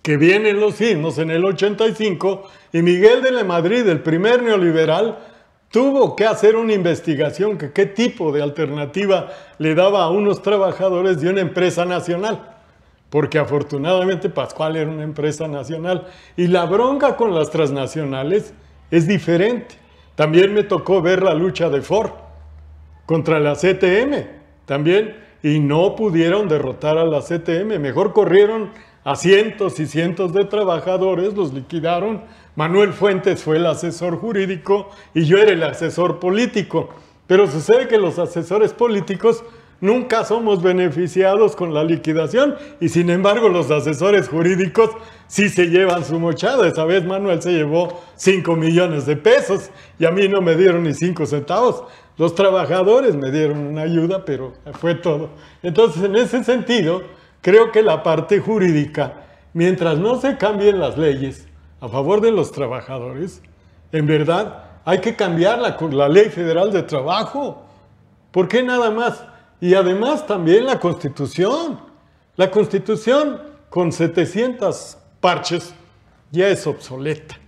Que vienen los signos en el 85 y Miguel de la Madrid, el primer neoliberal, tuvo que hacer una investigación que qué tipo de alternativa le daba a unos trabajadores de una empresa nacional. Porque afortunadamente Pascual era una empresa nacional. Y la bronca con las transnacionales es diferente. También me tocó ver la lucha de Ford contra la CTM. También. Y no pudieron derrotar a la CTM. Mejor corrieron a cientos y cientos de trabajadores, los liquidaron. Manuel Fuentes fue el asesor jurídico y yo era el asesor político. Pero sucede que los asesores políticos nunca somos beneficiados con la liquidación y sin embargo los asesores jurídicos sí se llevan su mochada. Esa vez Manuel se llevó 5 millones de pesos y a mí no me dieron ni 5 centavos. Los trabajadores me dieron una ayuda, pero fue todo. Entonces, en ese sentido, creo que la parte jurídica, mientras no se cambien las leyes a favor de los trabajadores, en verdad hay que cambiar la, ley federal de trabajo. ¿Por qué nada más? Y además también la constitución. La constitución con 700 parches ya es obsoleta.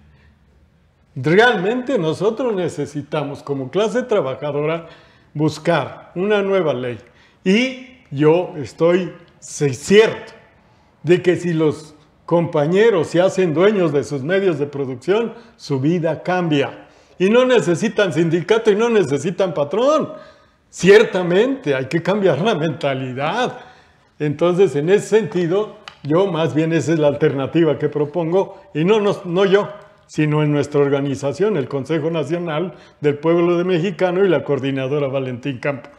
Realmente nosotros necesitamos como clase trabajadora buscar una nueva ley. Y yo estoy cierto de que si los compañeros se hacen dueños de sus medios de producción, su vida cambia. Y no necesitan sindicato y no necesitan patrón. Ciertamente hay que cambiar la mentalidad. Entonces, en ese sentido, yo más bien esa es la alternativa que propongo y no, no, no yo, sino en nuestra organización, el Consejo Nacional del Pueblo de Mexicano y la coordinadora Valentín Campo.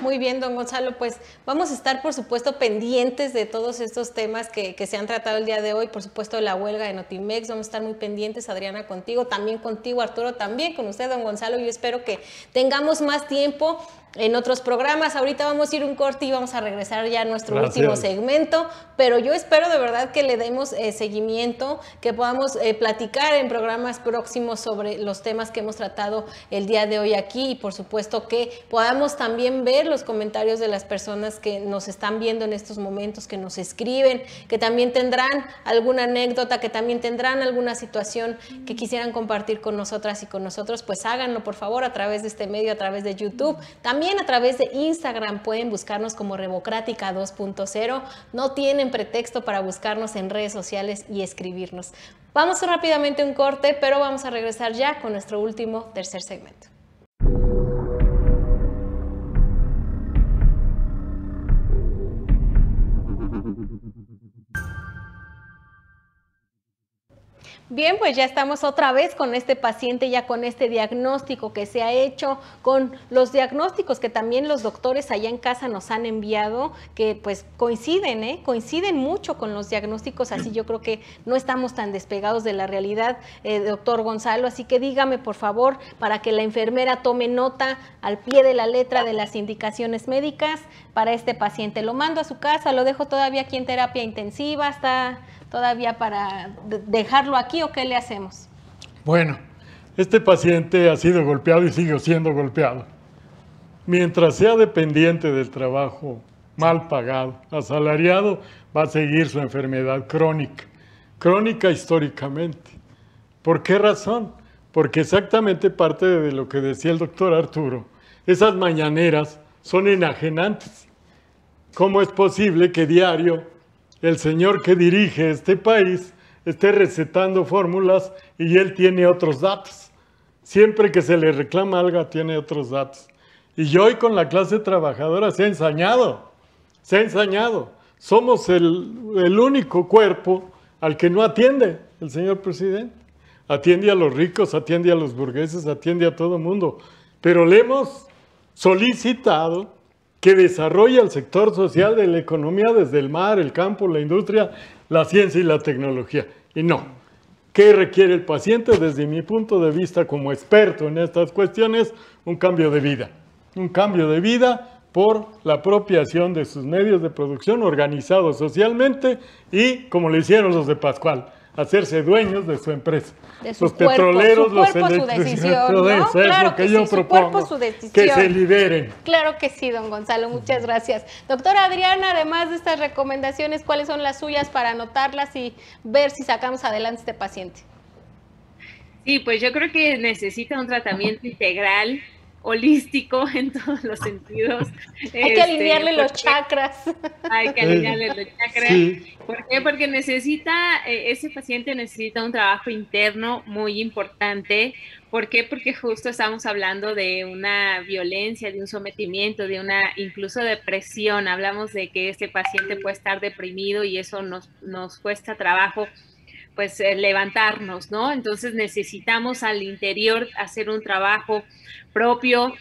Muy bien, don Gonzalo, pues vamos a estar, por supuesto, pendientes de todos estos temas que, se han tratado el día de hoy, por supuesto, de la huelga de Notimex, vamos a estar muy pendientes, Adriana, contigo, también contigo, Arturo, también con usted, don Gonzalo, yo espero que tengamos más tiempo en otros programas. Ahorita vamos a ir un corte y vamos a regresar ya a nuestro último segmento, pero yo espero de verdad que le demos eh, seguimiento, que podamos eh, platicar en programas próximos sobre los temas que hemos tratado el día de hoy aquí y por supuesto que podamos también ver los comentarios de las personas que nos están viendo en estos momentos, que nos escriben, que también tendrán alguna anécdota, que también tendrán alguna situación que quisieran compartir con nosotras y con nosotros, pues háganlo por favor a través de este medio, a través de YouTube. También también a través de Instagram pueden buscarnos como Revocrática 2.0. No tienen pretexto para buscarnos en redes sociales y escribirnos. Vamos rápidamente a un corte, pero vamos a regresar ya con nuestro último tercer segmento. Bien, pues ya estamos otra vez con este paciente, ya con este diagnóstico que se ha hecho, con los diagnósticos que también los doctores allá en casa nos han enviado, que pues coinciden, ¿eh? coinciden mucho con los diagnósticos, así yo creo que no estamos tan despegados de la realidad, eh, doctor Gonzalo, así que dígame por favor, para que la enfermera tome nota al pie de la letra de las indicaciones médicas para este paciente. Lo mando a su casa, lo dejo todavía aquí en terapia intensiva, está todavía para dejarlo aquí o qué le hacemos? Bueno, este paciente ha sido golpeado y sigue siendo golpeado. Mientras sea dependiente del trabajo mal pagado, asalariado, va a seguir su enfermedad crónica, crónica históricamente. ¿Por qué razón? porque exactamente parte de lo que decía el doctor Arturo, esas mañaneras son enajenantes. ¿Cómo es posible que diario el señor que dirige este país esté recetando fórmulas y él tiene otros datos? Siempre que se le reclama algo tiene otros datos. Y hoy con la clase trabajadora se ha ensañado, se ha ensañado. Somos el, el único cuerpo al que no atiende el señor presidente. Atiende a los ricos, atiende a los burgueses, atiende a todo mundo. Pero le hemos solicitado que desarrolle el sector social de la economía desde el mar, el campo, la industria, la ciencia y la tecnología. Y no. ¿Qué requiere el paciente desde mi punto de vista como experto en estas cuestiones? Un cambio de vida. Un cambio de vida por la apropiación de sus medios de producción organizados socialmente y, como le hicieron los de Pascual, hacerse dueños de su empresa. De los petroleros, los electricistas, es lo que, yo propongo, que se liberen. Claro que sí, don Gonzalo, muchas gracias. Doctora Adriana, además de estas recomendaciones, ¿cuáles son las suyas para anotarlas y ver si sacamos adelante este paciente? Sí, pues yo creo que necesita un tratamiento integral holístico en todos los sentidos. Hay que este, alinearle los chakras. Hay que alinearle los chakras. ¿Por qué? Porque necesita, eh, ese paciente necesita un trabajo interno muy importante. ¿Por qué? Porque justo estamos hablando de una violencia, de un sometimiento, de una incluso depresión. Hablamos de que este paciente puede estar deprimido y eso nos, nos cuesta trabajo pues eh, levantarnos, ¿no? Entonces necesitamos al interior hacer un trabajo propio,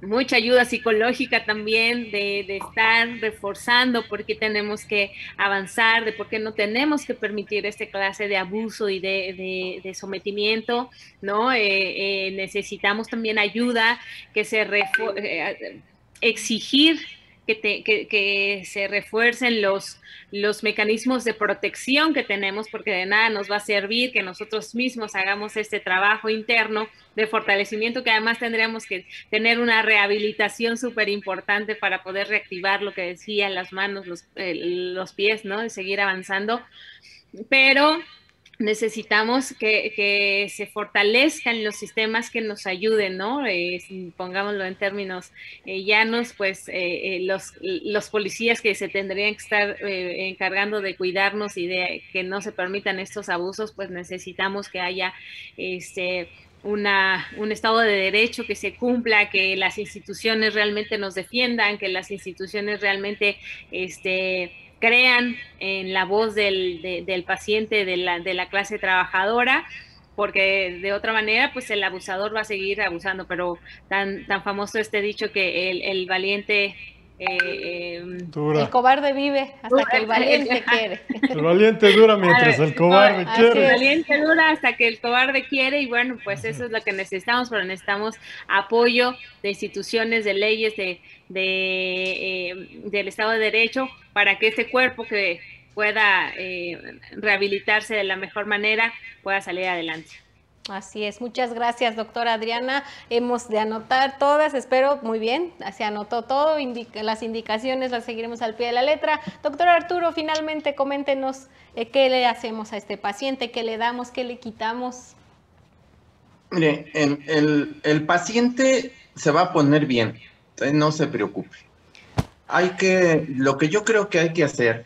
mucha ayuda psicológica también de, estar reforzando por qué tenemos que avanzar, de por qué no tenemos que permitir esta clase de abuso y de, sometimiento, ¿no? Eh, eh, necesitamos también ayuda que se exigir que, se refuercen los, los mecanismos de protección que tenemos, porque de nada nos va a servir que nosotros mismos hagamos este trabajo interno de fortalecimiento, que además tendríamos que tener una rehabilitación súper importante para poder reactivar lo que decía, las manos, los, los pies, ¿no? Y seguir avanzando. Pero necesitamos que, se fortalezcan los sistemas que nos ayuden, ¿no? Eh, pongámoslo en términos eh, llanos, pues eh, los, los, policías que se tendrían que estar encargando de cuidarnos y de que no se permitan estos abusos, pues necesitamos que haya este una, un Estado de Derecho que se cumpla, que las instituciones realmente nos defiendan, que las instituciones realmente este, crean en la voz del, del paciente, de la, de la clase trabajadora, porque de otra manera, pues el abusador va a seguir abusando, pero tan, tan famoso este dicho que el, el valiente eh, el cobarde vive hasta que el valiente quiere. El valiente dura mientras el cobarde quiere. El valiente dura hasta que el cobarde quiere y bueno, pues eso es lo que necesitamos, pero necesitamos apoyo de instituciones, de leyes, de, de eh, del Estado de Derecho para que este cuerpo que pueda eh, rehabilitarse de la mejor manera pueda salir adelante. Así es, muchas gracias, doctora Adriana. Hemos de anotar todas, espero muy bien, se anotó todo, las indicaciones las seguiremos al pie de la letra. Doctor Arturo, finalmente coméntenos eh, qué le hacemos a este paciente, qué le damos, qué le quitamos. Mire, el, el paciente se va a poner bien, no se preocupe. Hay que, lo que yo creo que hay que hacer,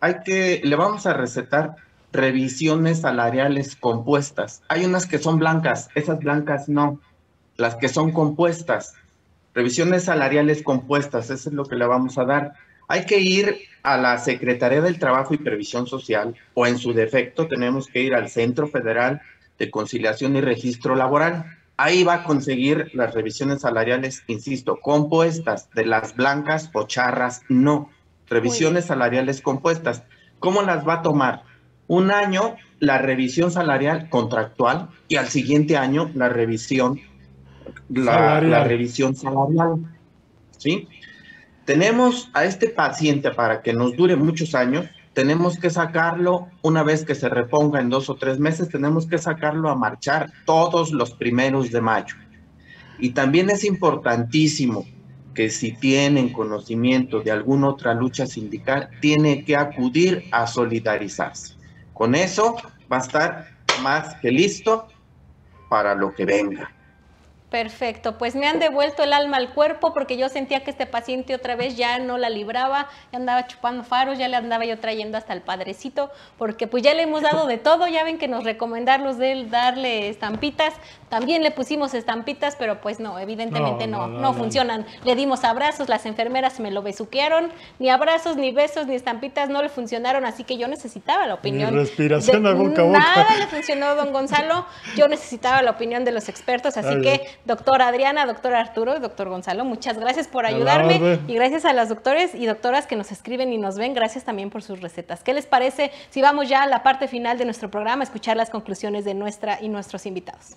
hay que, le vamos a recetar revisiones salariales compuestas. Hay unas que son blancas, esas blancas no. Las que son compuestas, revisiones salariales compuestas, eso es lo que le vamos a dar. Hay que ir a la Secretaría del Trabajo y Previsión Social o en su defecto tenemos que ir al Centro Federal de Conciliación y Registro Laboral. Ahí va a conseguir las revisiones salariales, insisto, compuestas, de las blancas o charras, no. Revisiones salariales compuestas. ¿Cómo las va a tomar? Un año la revisión salarial contractual y al siguiente año la revisión la, la, revisión salarial. ¿Sí? Tenemos a este paciente para que nos dure muchos años, tenemos que sacarlo una vez que se reponga en dos o tres meses, tenemos que sacarlo a marchar todos los primeros de mayo. Y también es importantísimo que si tienen conocimiento de alguna otra lucha sindical, tiene que acudir a solidarizarse. Con eso va a estar más que listo para lo que venga. Perfecto, pues me han devuelto el alma al cuerpo porque yo sentía que este paciente otra vez ya no la libraba, ya andaba chupando faros, ya le andaba yo trayendo hasta el padrecito, porque pues ya le hemos dado de todo, ya ven que nos recomendaron de darle estampitas, también le pusimos estampitas, pero pues no, evidentemente no, no, funcionan. Le dimos abrazos, las enfermeras me lo besuquearon, ni abrazos, ni besos, ni estampitas no le funcionaron, así que yo necesitaba la opinión. respiración a boca Nada le funcionó, don Gonzalo, yo necesitaba la opinión de los expertos, así que doctora Adriana, doctor Arturo doctor Gonzalo, muchas gracias por ayudarme y gracias a las doctores y doctoras que nos escriben y nos ven, gracias también por sus recetas. ¿Qué les parece si vamos ya a la parte final de nuestro programa a escuchar las conclusiones de nuestra y nuestros invitados?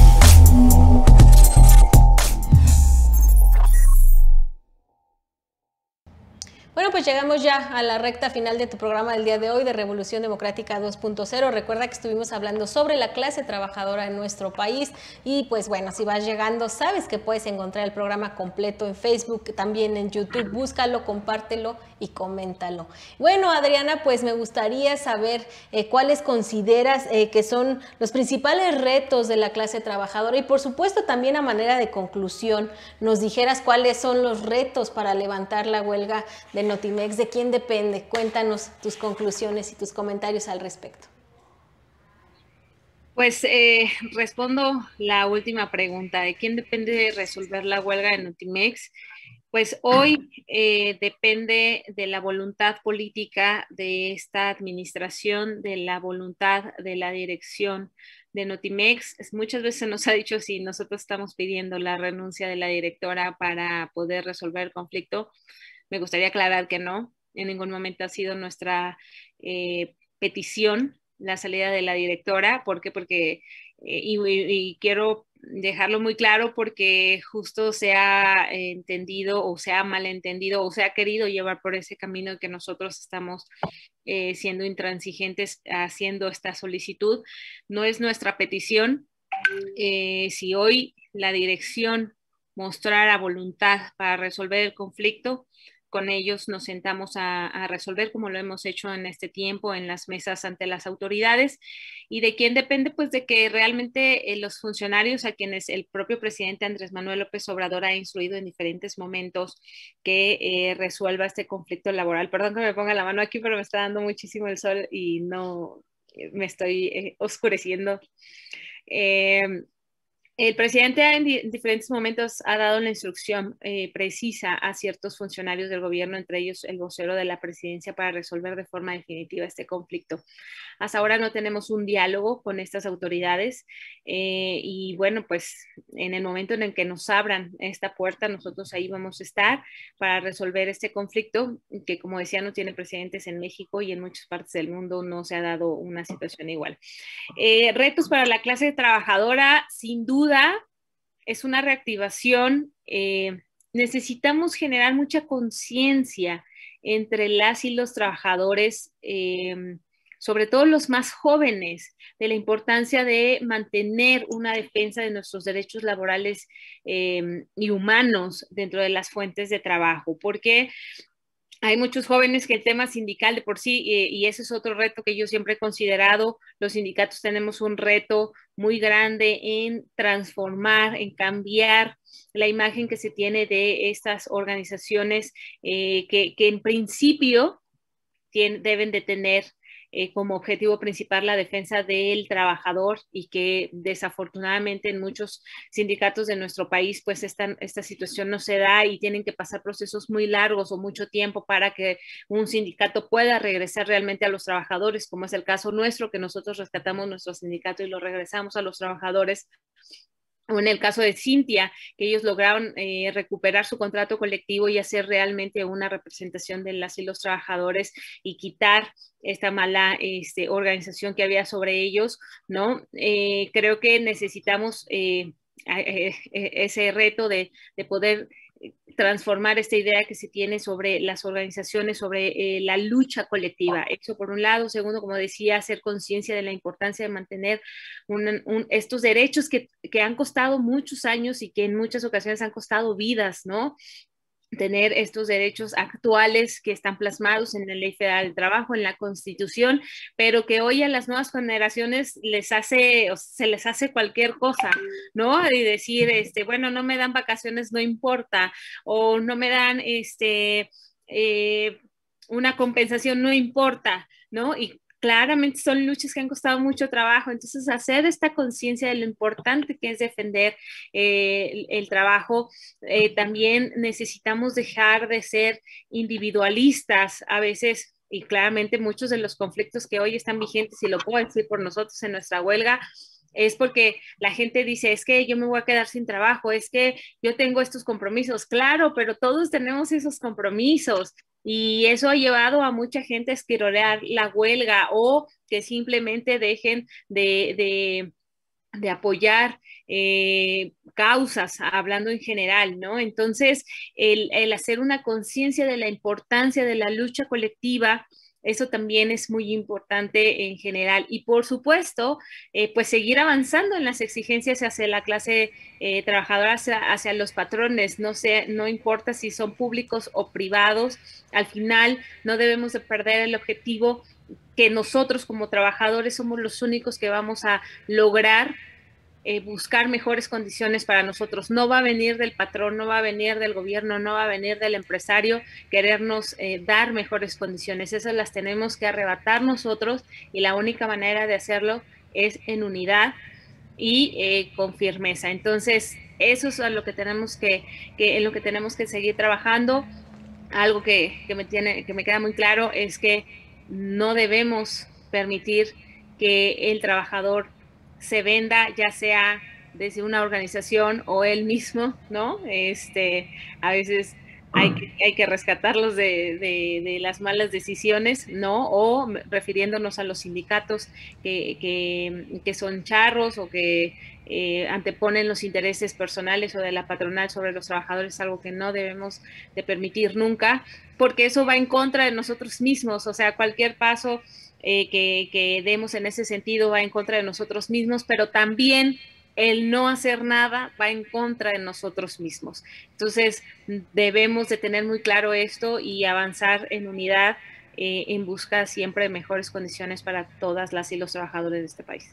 Bueno, pues llegamos ya a la recta final de tu programa del día de hoy de Revolución Democrática 2.0. Recuerda que estuvimos hablando sobre la clase trabajadora en nuestro país y pues bueno, si vas llegando, sabes que puedes encontrar el programa completo en Facebook, también en YouTube. Búscalo, compártelo y coméntalo. Bueno, Adriana, pues me gustaría saber eh, cuáles consideras eh, que son los principales retos de la clase trabajadora y por supuesto también a manera de conclusión nos dijeras cuáles son los retos para levantar la huelga de Notimex? ¿De quién depende? Cuéntanos tus conclusiones y tus comentarios al respecto. Pues eh, respondo la última pregunta, ¿de quién depende resolver la huelga de Notimex? Pues hoy eh, depende de la voluntad política de esta administración, de la voluntad de la dirección de Notimex. Muchas veces nos ha dicho si nosotros estamos pidiendo la renuncia de la directora para poder resolver el conflicto. Me gustaría aclarar que no, en ningún momento ha sido nuestra eh, petición la salida de la directora. ¿Por qué? Porque, eh, y, quiero dejarlo muy claro porque justo se ha entendido o se ha malentendido o se ha querido llevar por ese camino que nosotros estamos eh, siendo intransigentes haciendo esta solicitud. No es nuestra petición. si hoy la dirección mostrara voluntad para resolver el conflicto, con ellos nos sentamos a, resolver como lo hemos hecho en este tiempo en las mesas ante las autoridades y de quién depende pues de que realmente eh, los funcionarios a quienes el propio presidente Andrés Manuel López Obrador ha instruido en diferentes momentos que eh, resuelva este conflicto laboral. Perdón que me ponga la mano aquí, pero me está dando muchísimo el sol y no eh, me estoy oscureciendo. El presidente en, diferentes momentos ha dado la instrucción eh, precisa a ciertos funcionarios del gobierno, entre ellos el vocero de la presidencia, para resolver de forma definitiva este conflicto. Hasta ahora no tenemos un diálogo con estas autoridades eh, y bueno, pues en el momento en el que nos abran esta puerta, nosotros ahí vamos a estar para resolver este conflicto, que como decía no tiene precedentes en México y en muchas partes del mundo no se ha dado una situación igual. Eh, retos para la clase trabajadora, sin duda es una reactivación. Eh, necesitamos generar mucha conciencia entre las y los trabajadores, eh, sobre todo los más jóvenes, de la importancia de mantener una defensa de nuestros derechos laborales eh, y humanos dentro de las fuentes de trabajo, porque hay muchos jóvenes que el tema sindical de por sí, eh, y ese es otro reto que yo siempre he considerado, los sindicatos tenemos un reto muy grande en transformar, en cambiar la imagen que se tiene de estas organizaciones eh, que, que, en principio deben de tener eh, como objetivo principal la defensa del trabajador y que desafortunadamente en muchos sindicatos de nuestro país pues esta, esta situación no se da y tienen que pasar procesos muy largos o mucho tiempo para que un sindicato pueda regresar realmente a los trabajadores, como es el caso nuestro, que nosotros rescatamos nuestro sindicato y lo regresamos a los trabajadores o en el caso de Cintia, que ellos lograron eh, recuperar su contrato colectivo y hacer realmente una representación de las y los trabajadores y quitar esta mala este, organización que había sobre ellos, ¿no? Eh, creo que necesitamos eh, ese reto de, de poder transformar esta idea que se tiene sobre las organizaciones, sobre eh, la lucha colectiva. Eso por un lado. Segundo, como decía, hacer conciencia de la importancia de mantener estos derechos que, que, han costado muchos años y que en muchas ocasiones han costado vidas, ¿no? Tener estos derechos actuales que están plasmados en la Ley Federal del Trabajo, en la Constitución, pero que hoy a las nuevas generaciones les hace, se les hace cualquier cosa, ¿no? Y decir, este, bueno, no me dan vacaciones, no importa, o no me dan, este, eh, una compensación, no importa, ¿no? Y claramente son luchas que han costado mucho trabajo. Entonces, hacer esta conciencia de lo importante que es defender eh, el, trabajo, eh, también necesitamos dejar de ser individualistas a veces. Y claramente muchos de los conflictos que hoy están vigentes, y lo puedo decir por nosotros en nuestra huelga, es porque la gente dice, es que yo me voy a quedar sin trabajo, es que yo tengo estos compromisos. Claro, pero todos tenemos esos compromisos y eso ha llevado a mucha gente a esquirolear la huelga o que simplemente dejen de, apoyar eh, causas, hablando en general, ¿no? Entonces, el, el hacer una conciencia de la importancia de la lucha colectiva, eso también es muy importante en general. Y por supuesto, eh, pues seguir avanzando en las exigencias hacia la clase eh, trabajadora, hacia, los patrones, no, sé, no importa si son públicos o privados, al final no debemos de perder el objetivo que nosotros como trabajadores somos los únicos que vamos a lograr eh, buscar mejores condiciones para nosotros. No va a venir del patrón, no va a venir del gobierno, no va a venir del empresario querernos eh, dar mejores condiciones. Esas las tenemos que arrebatar nosotros y la única manera de hacerlo es en unidad y eh, con firmeza. Entonces, eso es lo que tenemos que, en lo que tenemos que seguir trabajando. Algo que, que, me tiene, que me queda muy claro es que no debemos permitir que el trabajador se venda ya sea desde una organización o él mismo, ¿no? Este, a veces hay que, hay que rescatarlos de, de, las malas decisiones, ¿no? O refiriéndonos a los sindicatos que, que, que son charros o que eh, anteponen los intereses personales o de la patronal sobre los trabajadores, algo que no debemos de permitir nunca, porque eso va en contra de nosotros mismos, o sea, cualquier paso eh, que, demos en ese sentido va en contra de nosotros mismos, pero también el no hacer nada va en contra de nosotros mismos. Entonces, debemos de tener muy claro esto y avanzar en unidad eh, en busca siempre de mejores condiciones para todas las y los trabajadores de este país.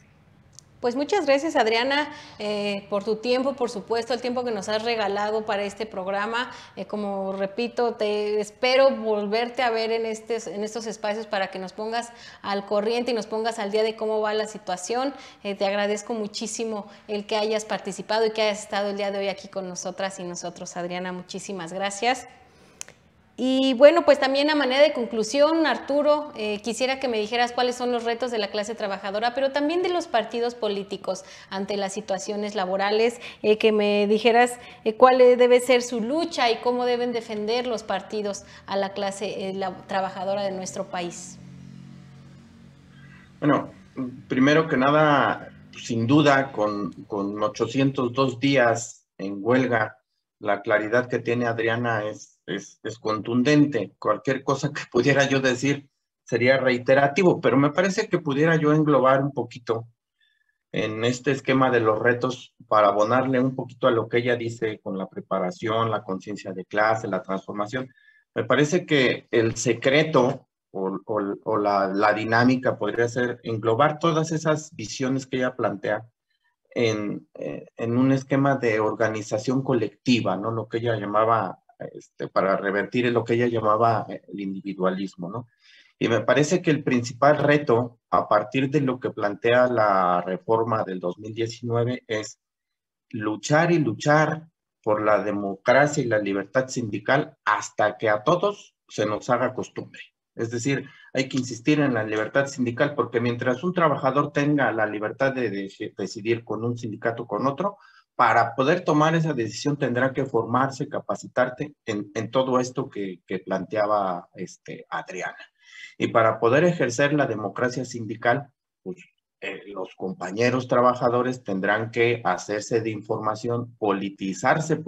Pues muchas gracias Adriana eh, por tu tiempo, por supuesto, el tiempo que nos has regalado para este programa. Eh, como repito, te espero volverte a ver en, este, en estos espacios para que nos pongas al corriente y nos pongas al día de cómo va la situación. Eh, te agradezco muchísimo el que hayas participado y que hayas estado el día de hoy aquí con nosotras y nosotros. Adriana, muchísimas gracias. Y bueno, pues también a manera de conclusión, Arturo, eh, quisiera que me dijeras cuáles son los retos de la clase trabajadora, pero también de los partidos políticos ante las situaciones laborales, eh, que me dijeras eh, cuál debe ser su lucha y cómo deben defender los partidos a la clase trabajadora de nuestro país. Bueno, primero que nada, sin duda, con, con 802 días en huelga, la claridad que tiene Adriana es es, contundente. Cualquier cosa que pudiera yo decir sería reiterativo, pero me parece que pudiera yo englobar un poquito en este esquema de los retos para abonarle un poquito a lo que ella dice con la preparación, la conciencia de clase, la transformación. Me parece que el secreto o, la, la, dinámica podría ser englobar todas esas visiones que ella plantea en, eh, en, un esquema de organización colectiva, ¿no? Lo que ella llamaba este, para revertir lo que ella llamaba eh, el individualismo, ¿no? Y me parece que el principal reto a partir de lo que plantea la reforma del 2019 es luchar y luchar por la democracia y la libertad sindical hasta que a todos se nos haga costumbre. Es decir, hay que insistir en la libertad sindical porque mientras un trabajador tenga la libertad de decidir con un sindicato o con otro, para poder tomar esa decisión tendrá que formarse, capacitarte en, todo esto que, planteaba este, Adriana. Y para poder ejercer la democracia sindical, pues eh, los compañeros trabajadores tendrán que hacerse de información, politizarse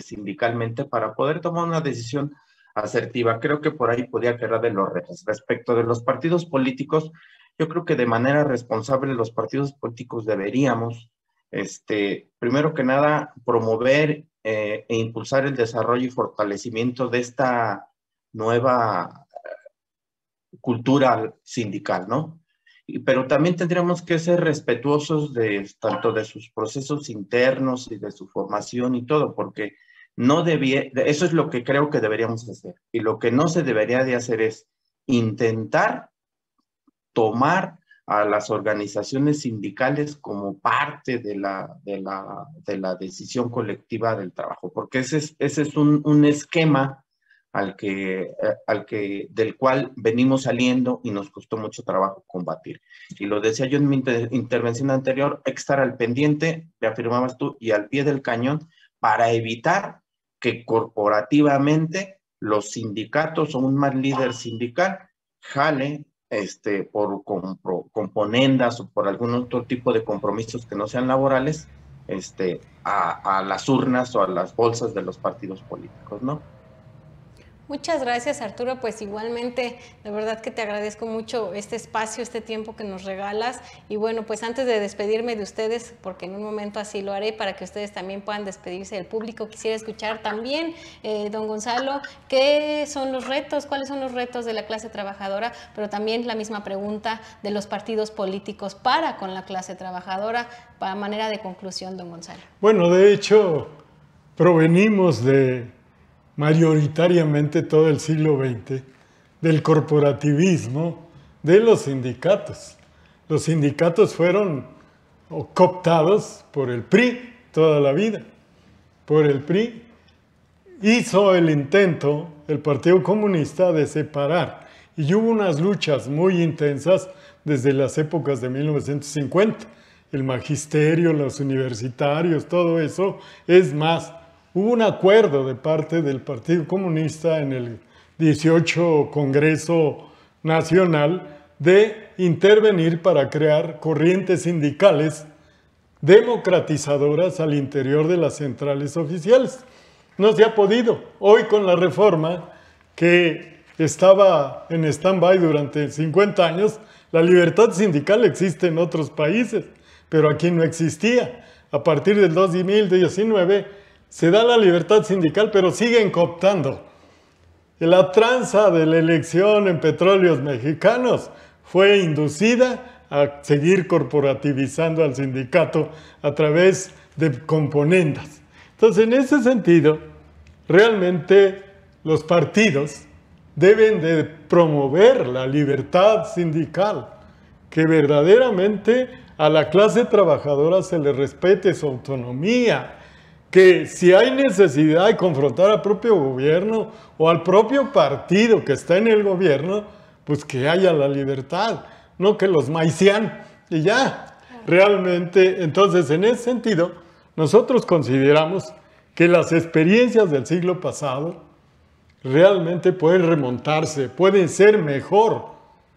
sindicalmente para poder tomar una decisión asertiva. Creo que por ahí podía quedar de los retos. Respecto de los partidos políticos, yo creo que de manera responsable los partidos políticos deberíamos este, primero que nada, promover eh, e impulsar el desarrollo y fortalecimiento de esta nueva cultura sindical, ¿no? pero también tendríamos que ser respetuosos de tanto de sus procesos internos y de su formación y todo, porque no debía, eso es lo que creo que deberíamos hacer. Y lo que no se debería de hacer es intentar tomar a las organizaciones sindicales como parte de la, de la, de la decisión colectiva del trabajo, porque ese es, ese es un, un esquema al que, eh, al que, del cual venimos saliendo y nos costó mucho trabajo combatir. Y lo decía yo en mi intervención anterior, estar al pendiente, le afirmabas tú, y al pie del cañón para evitar que corporativamente los sindicatos o un más líder sindical jale este, por componendas o por algún otro tipo de compromisos que no sean laborales este, a, a las urnas o a las bolsas de los partidos políticos, ¿no? Muchas gracias Arturo, pues igualmente de verdad que te agradezco mucho este espacio, este tiempo que nos regalas. Y bueno, pues antes de despedirme de ustedes, porque en un momento así lo haré para que ustedes también puedan despedirse del público, quisiera escuchar también, eh, don Gonzalo, qué son los retos, cuáles son los retos de la clase trabajadora, pero también la misma pregunta de los partidos políticos para con la clase trabajadora, para manera de conclusión, don Gonzalo. Bueno, de hecho, provenimos de mayoritariamente todo el siglo XX, del corporativismo de los sindicatos. Los sindicatos fueron cooptados por el PRI toda la vida. Por el PRI hizo el intento el Partido Comunista de separar y hubo unas luchas muy intensas desde las épocas de 1950. El magisterio, los universitarios, todo eso es más Hubo un acuerdo de parte del Partido Comunista en el 18 Congreso Nacional de intervenir para crear corrientes sindicales democratizadoras al interior de las centrales oficiales. No se ha podido. Hoy con la reforma que estaba en stand-by durante 50 años, la libertad sindical existe en otros países, pero aquí no existía. A partir del 2019 se da la libertad sindical, pero siguen cooptando. La tranza de la elección en petróleos mexicanos fue inducida a seguir corporativizando al sindicato a través de componendas. Entonces, en ese sentido, realmente los partidos deben de promover la libertad sindical, que verdaderamente a la clase trabajadora se le respete su autonomía, que si hay necesidad de confrontar al propio gobierno o al propio partido que está en el gobierno, pues que haya la libertad, no que los maician y ya. Realmente, entonces, en ese sentido, nosotros consideramos que las experiencias del siglo pasado realmente pueden remontarse, pueden ser mejor.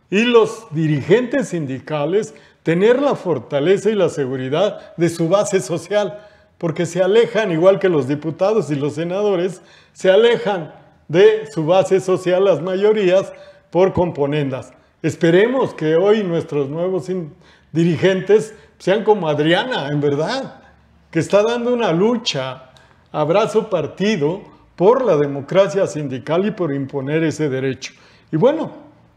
Y los dirigentes sindicales tener la fortaleza y la seguridad de su base social porque se alejan, igual que los diputados y los senadores, se alejan de su base social las mayorías por componendas. Esperemos que hoy nuestros nuevos dirigentes sean como Adriana, en verdad, que está dando una lucha, abrazo partido, por la democracia sindical y por imponer ese derecho. Y bueno,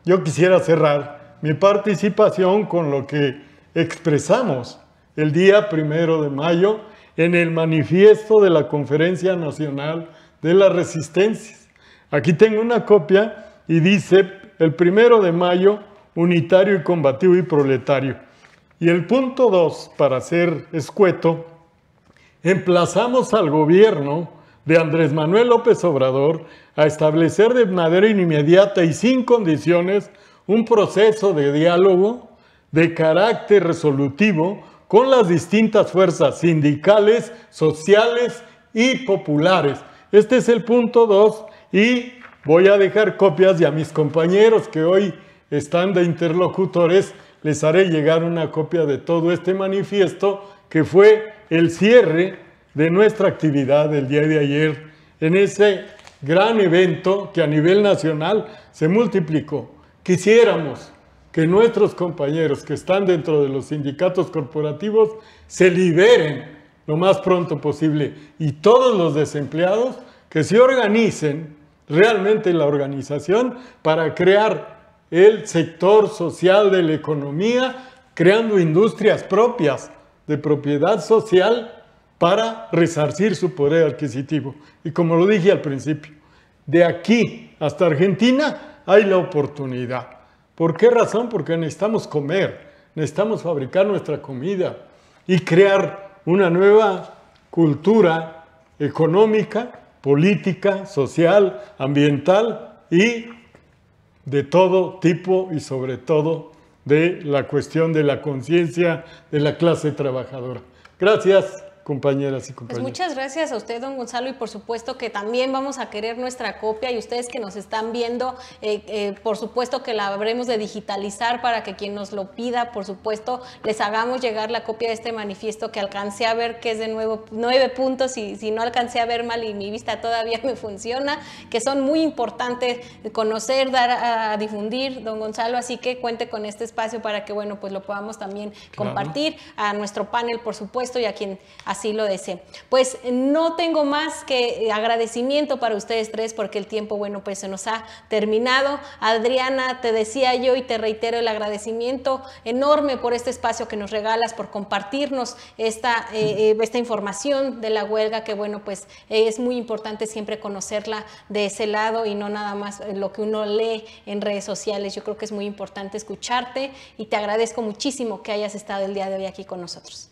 yo quisiera cerrar mi participación con lo que expresamos el día primero de mayo en el manifiesto de la Conferencia Nacional de las Resistencias. Aquí tengo una copia y dice el primero de mayo, unitario y combativo y proletario. Y el punto dos, para ser escueto, emplazamos al gobierno de Andrés Manuel López Obrador a establecer de manera inmediata y sin condiciones un proceso de diálogo de carácter resolutivo con las distintas fuerzas sindicales, sociales y populares. Este es el punto 2 y voy a dejar copias y a mis compañeros que hoy están de interlocutores, les haré llegar una copia de todo este manifiesto que fue el cierre de nuestra actividad del día de ayer en ese gran evento que a nivel nacional se multiplicó. Quisiéramos que nuestros compañeros que están dentro de los sindicatos corporativos se liberen lo más pronto posible y todos los desempleados que se organicen realmente la organización para crear el sector social de la economía, creando industrias propias de propiedad social para resarcir su poder adquisitivo. Y como lo dije al principio, de aquí hasta Argentina hay la oportunidad. ¿Por qué razón? Porque necesitamos comer, necesitamos fabricar nuestra comida y crear una nueva cultura económica, política, social, ambiental y de todo tipo y sobre todo de la cuestión de la conciencia de la clase trabajadora. Gracias compañeras y pues compañeros. Pues muchas gracias a usted, don Gonzalo, y por supuesto que también vamos a querer nuestra copia y ustedes que nos están viendo, eh, eh, por supuesto que la habremos de digitalizar para que quien nos lo pida, por supuesto, les hagamos llegar la copia de este manifiesto que alcancé a ver que es de nuevo nueve puntos y si no alcancé a ver mal y mi vista todavía me funciona, que son muy importantes conocer, dar a, difundir, don Gonzalo, así que cuente con este espacio para que, bueno, pues lo podamos también compartir a nuestro panel, por supuesto, y a quien así lo desee. Pues no tengo más que agradecimiento para ustedes tres porque el tiempo, bueno, pues se nos ha terminado. Adriana, te decía yo y te reitero el agradecimiento enorme por este espacio que nos regalas, por compartirnos esta, eh, eh, esta información de la huelga, que bueno, pues es muy importante siempre conocerla de ese lado y no nada más lo que uno lee en redes sociales. Yo creo que es muy importante escucharte y te agradezco muchísimo que hayas estado el día de hoy aquí con nosotros.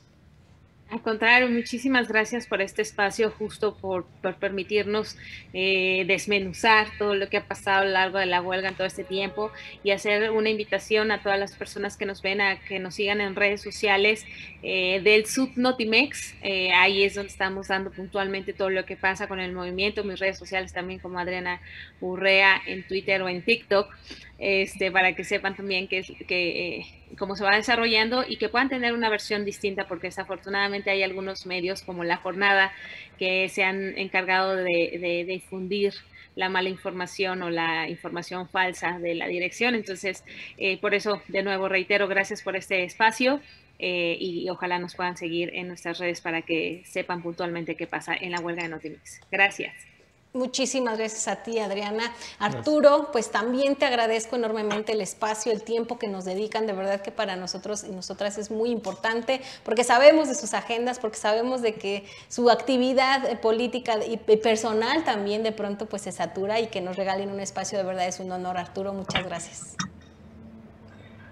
Al contrario, muchísimas gracias por este espacio, justo por, permitirnos eh, desmenuzar todo lo que ha pasado a lo largo de la huelga en todo este tiempo y hacer una invitación a todas las personas que nos ven a que nos sigan en redes sociales eh, del Sud Notimex. Eh, ahí es donde estamos dando puntualmente todo lo que pasa con el movimiento. Mis redes sociales también como Adriana Urrea en Twitter o en TikTok este, para que sepan también que, que eh, cómo se va desarrollando y que puedan tener una versión distinta, porque desafortunadamente hay algunos medios como La Jornada que se han encargado de, difundir la mala información o la información falsa de la dirección. Entonces, eh, por eso, de nuevo, reitero, gracias por este espacio. Eh, y, ojalá nos puedan seguir en nuestras redes para que sepan puntualmente qué pasa en la huelga de Notimix. Gracias. Muchísimas gracias a ti, Adriana. Arturo, pues también te agradezco enormemente el espacio, el tiempo que nos dedican. De verdad que para nosotros y nosotras es muy importante porque sabemos de sus agendas, porque sabemos de que su actividad eh, política y personal también de pronto pues se satura y que nos regalen un espacio de verdad es un honor, Arturo. Muchas gracias.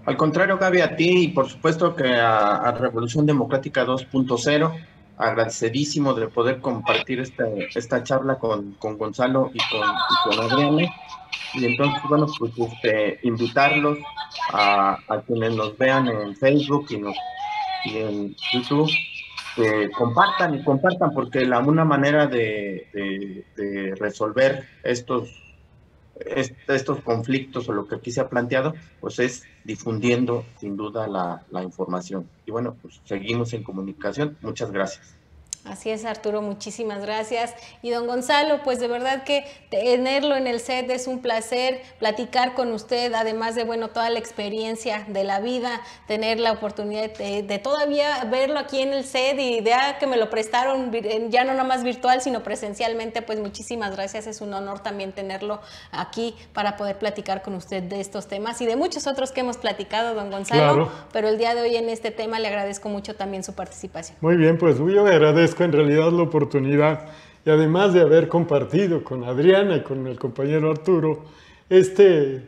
Al contrario, Gaby, a ti y por supuesto que a, a Revolución Democrática 2.0 agradecidísimo de poder compartir esta, esta charla con, con Gonzalo y con, y Adriana. Y entonces, bueno, pues este, invitarlos a, a, quienes nos vean en Facebook y, nos, y en YouTube, que compartan y compartan, porque la una manera de, de, de resolver estos, estos conflictos o lo que aquí se ha planteado, pues es difundiendo sin duda la, la información. Y bueno, pues seguimos en comunicación. Muchas gracias. Así es, Arturo, muchísimas gracias. Y don Gonzalo, pues de verdad que tenerlo en el set es un placer, platicar con usted, además de, bueno, toda la experiencia de la vida, tener la oportunidad de, todavía verlo aquí en el set y de que me lo prestaron ya no más virtual, sino presencialmente, pues muchísimas gracias. Es un honor también tenerlo aquí para poder platicar con usted de estos temas y de muchos otros que hemos platicado, don Gonzalo. Pero el día de hoy en este tema le agradezco mucho también su participación. Muy bien, pues yo en realidad la oportunidad y además de haber compartido con Adriana y con el compañero Arturo este,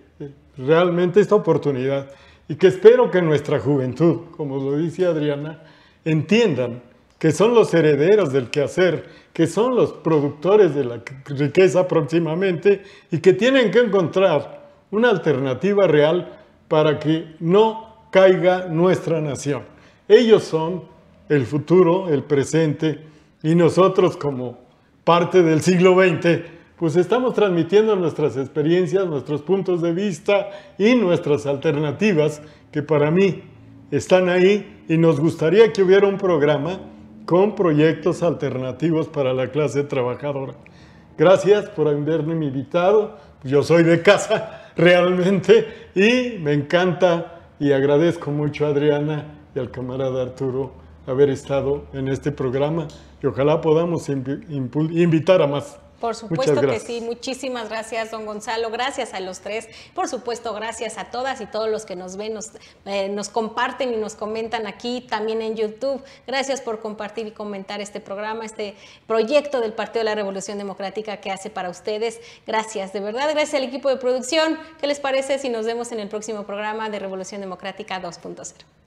realmente esta oportunidad y que espero que nuestra juventud, como lo dice Adriana, entiendan que son los herederos del quehacer, que son los productores de la riqueza próximamente y que tienen que encontrar una alternativa real para que no caiga nuestra nación. Ellos son el futuro, el presente, y nosotros como parte del siglo XX, pues estamos transmitiendo nuestras experiencias, nuestros puntos de vista y nuestras alternativas, que para mí están ahí, y nos gustaría que hubiera un programa con proyectos alternativos para la clase trabajadora. Gracias por haberme invitado, yo soy de casa realmente. Y me encanta y agradezco mucho a Adriana y al camarada Arturo haber estado en este programa y ojalá podamos invitar a más. Por supuesto que sí. Muchísimas gracias, don Gonzalo. Gracias a los tres. Por supuesto, gracias a todas y todos los que nos ven, nos, eh, nos comparten y nos comentan aquí, también en YouTube. Gracias por compartir y comentar este programa, este proyecto del Partido de la Revolución Democrática que hace para ustedes. Gracias, de verdad. Gracias al equipo de producción. ¿Qué les parece si nos vemos en el próximo programa de Revolución Democrática 2.0?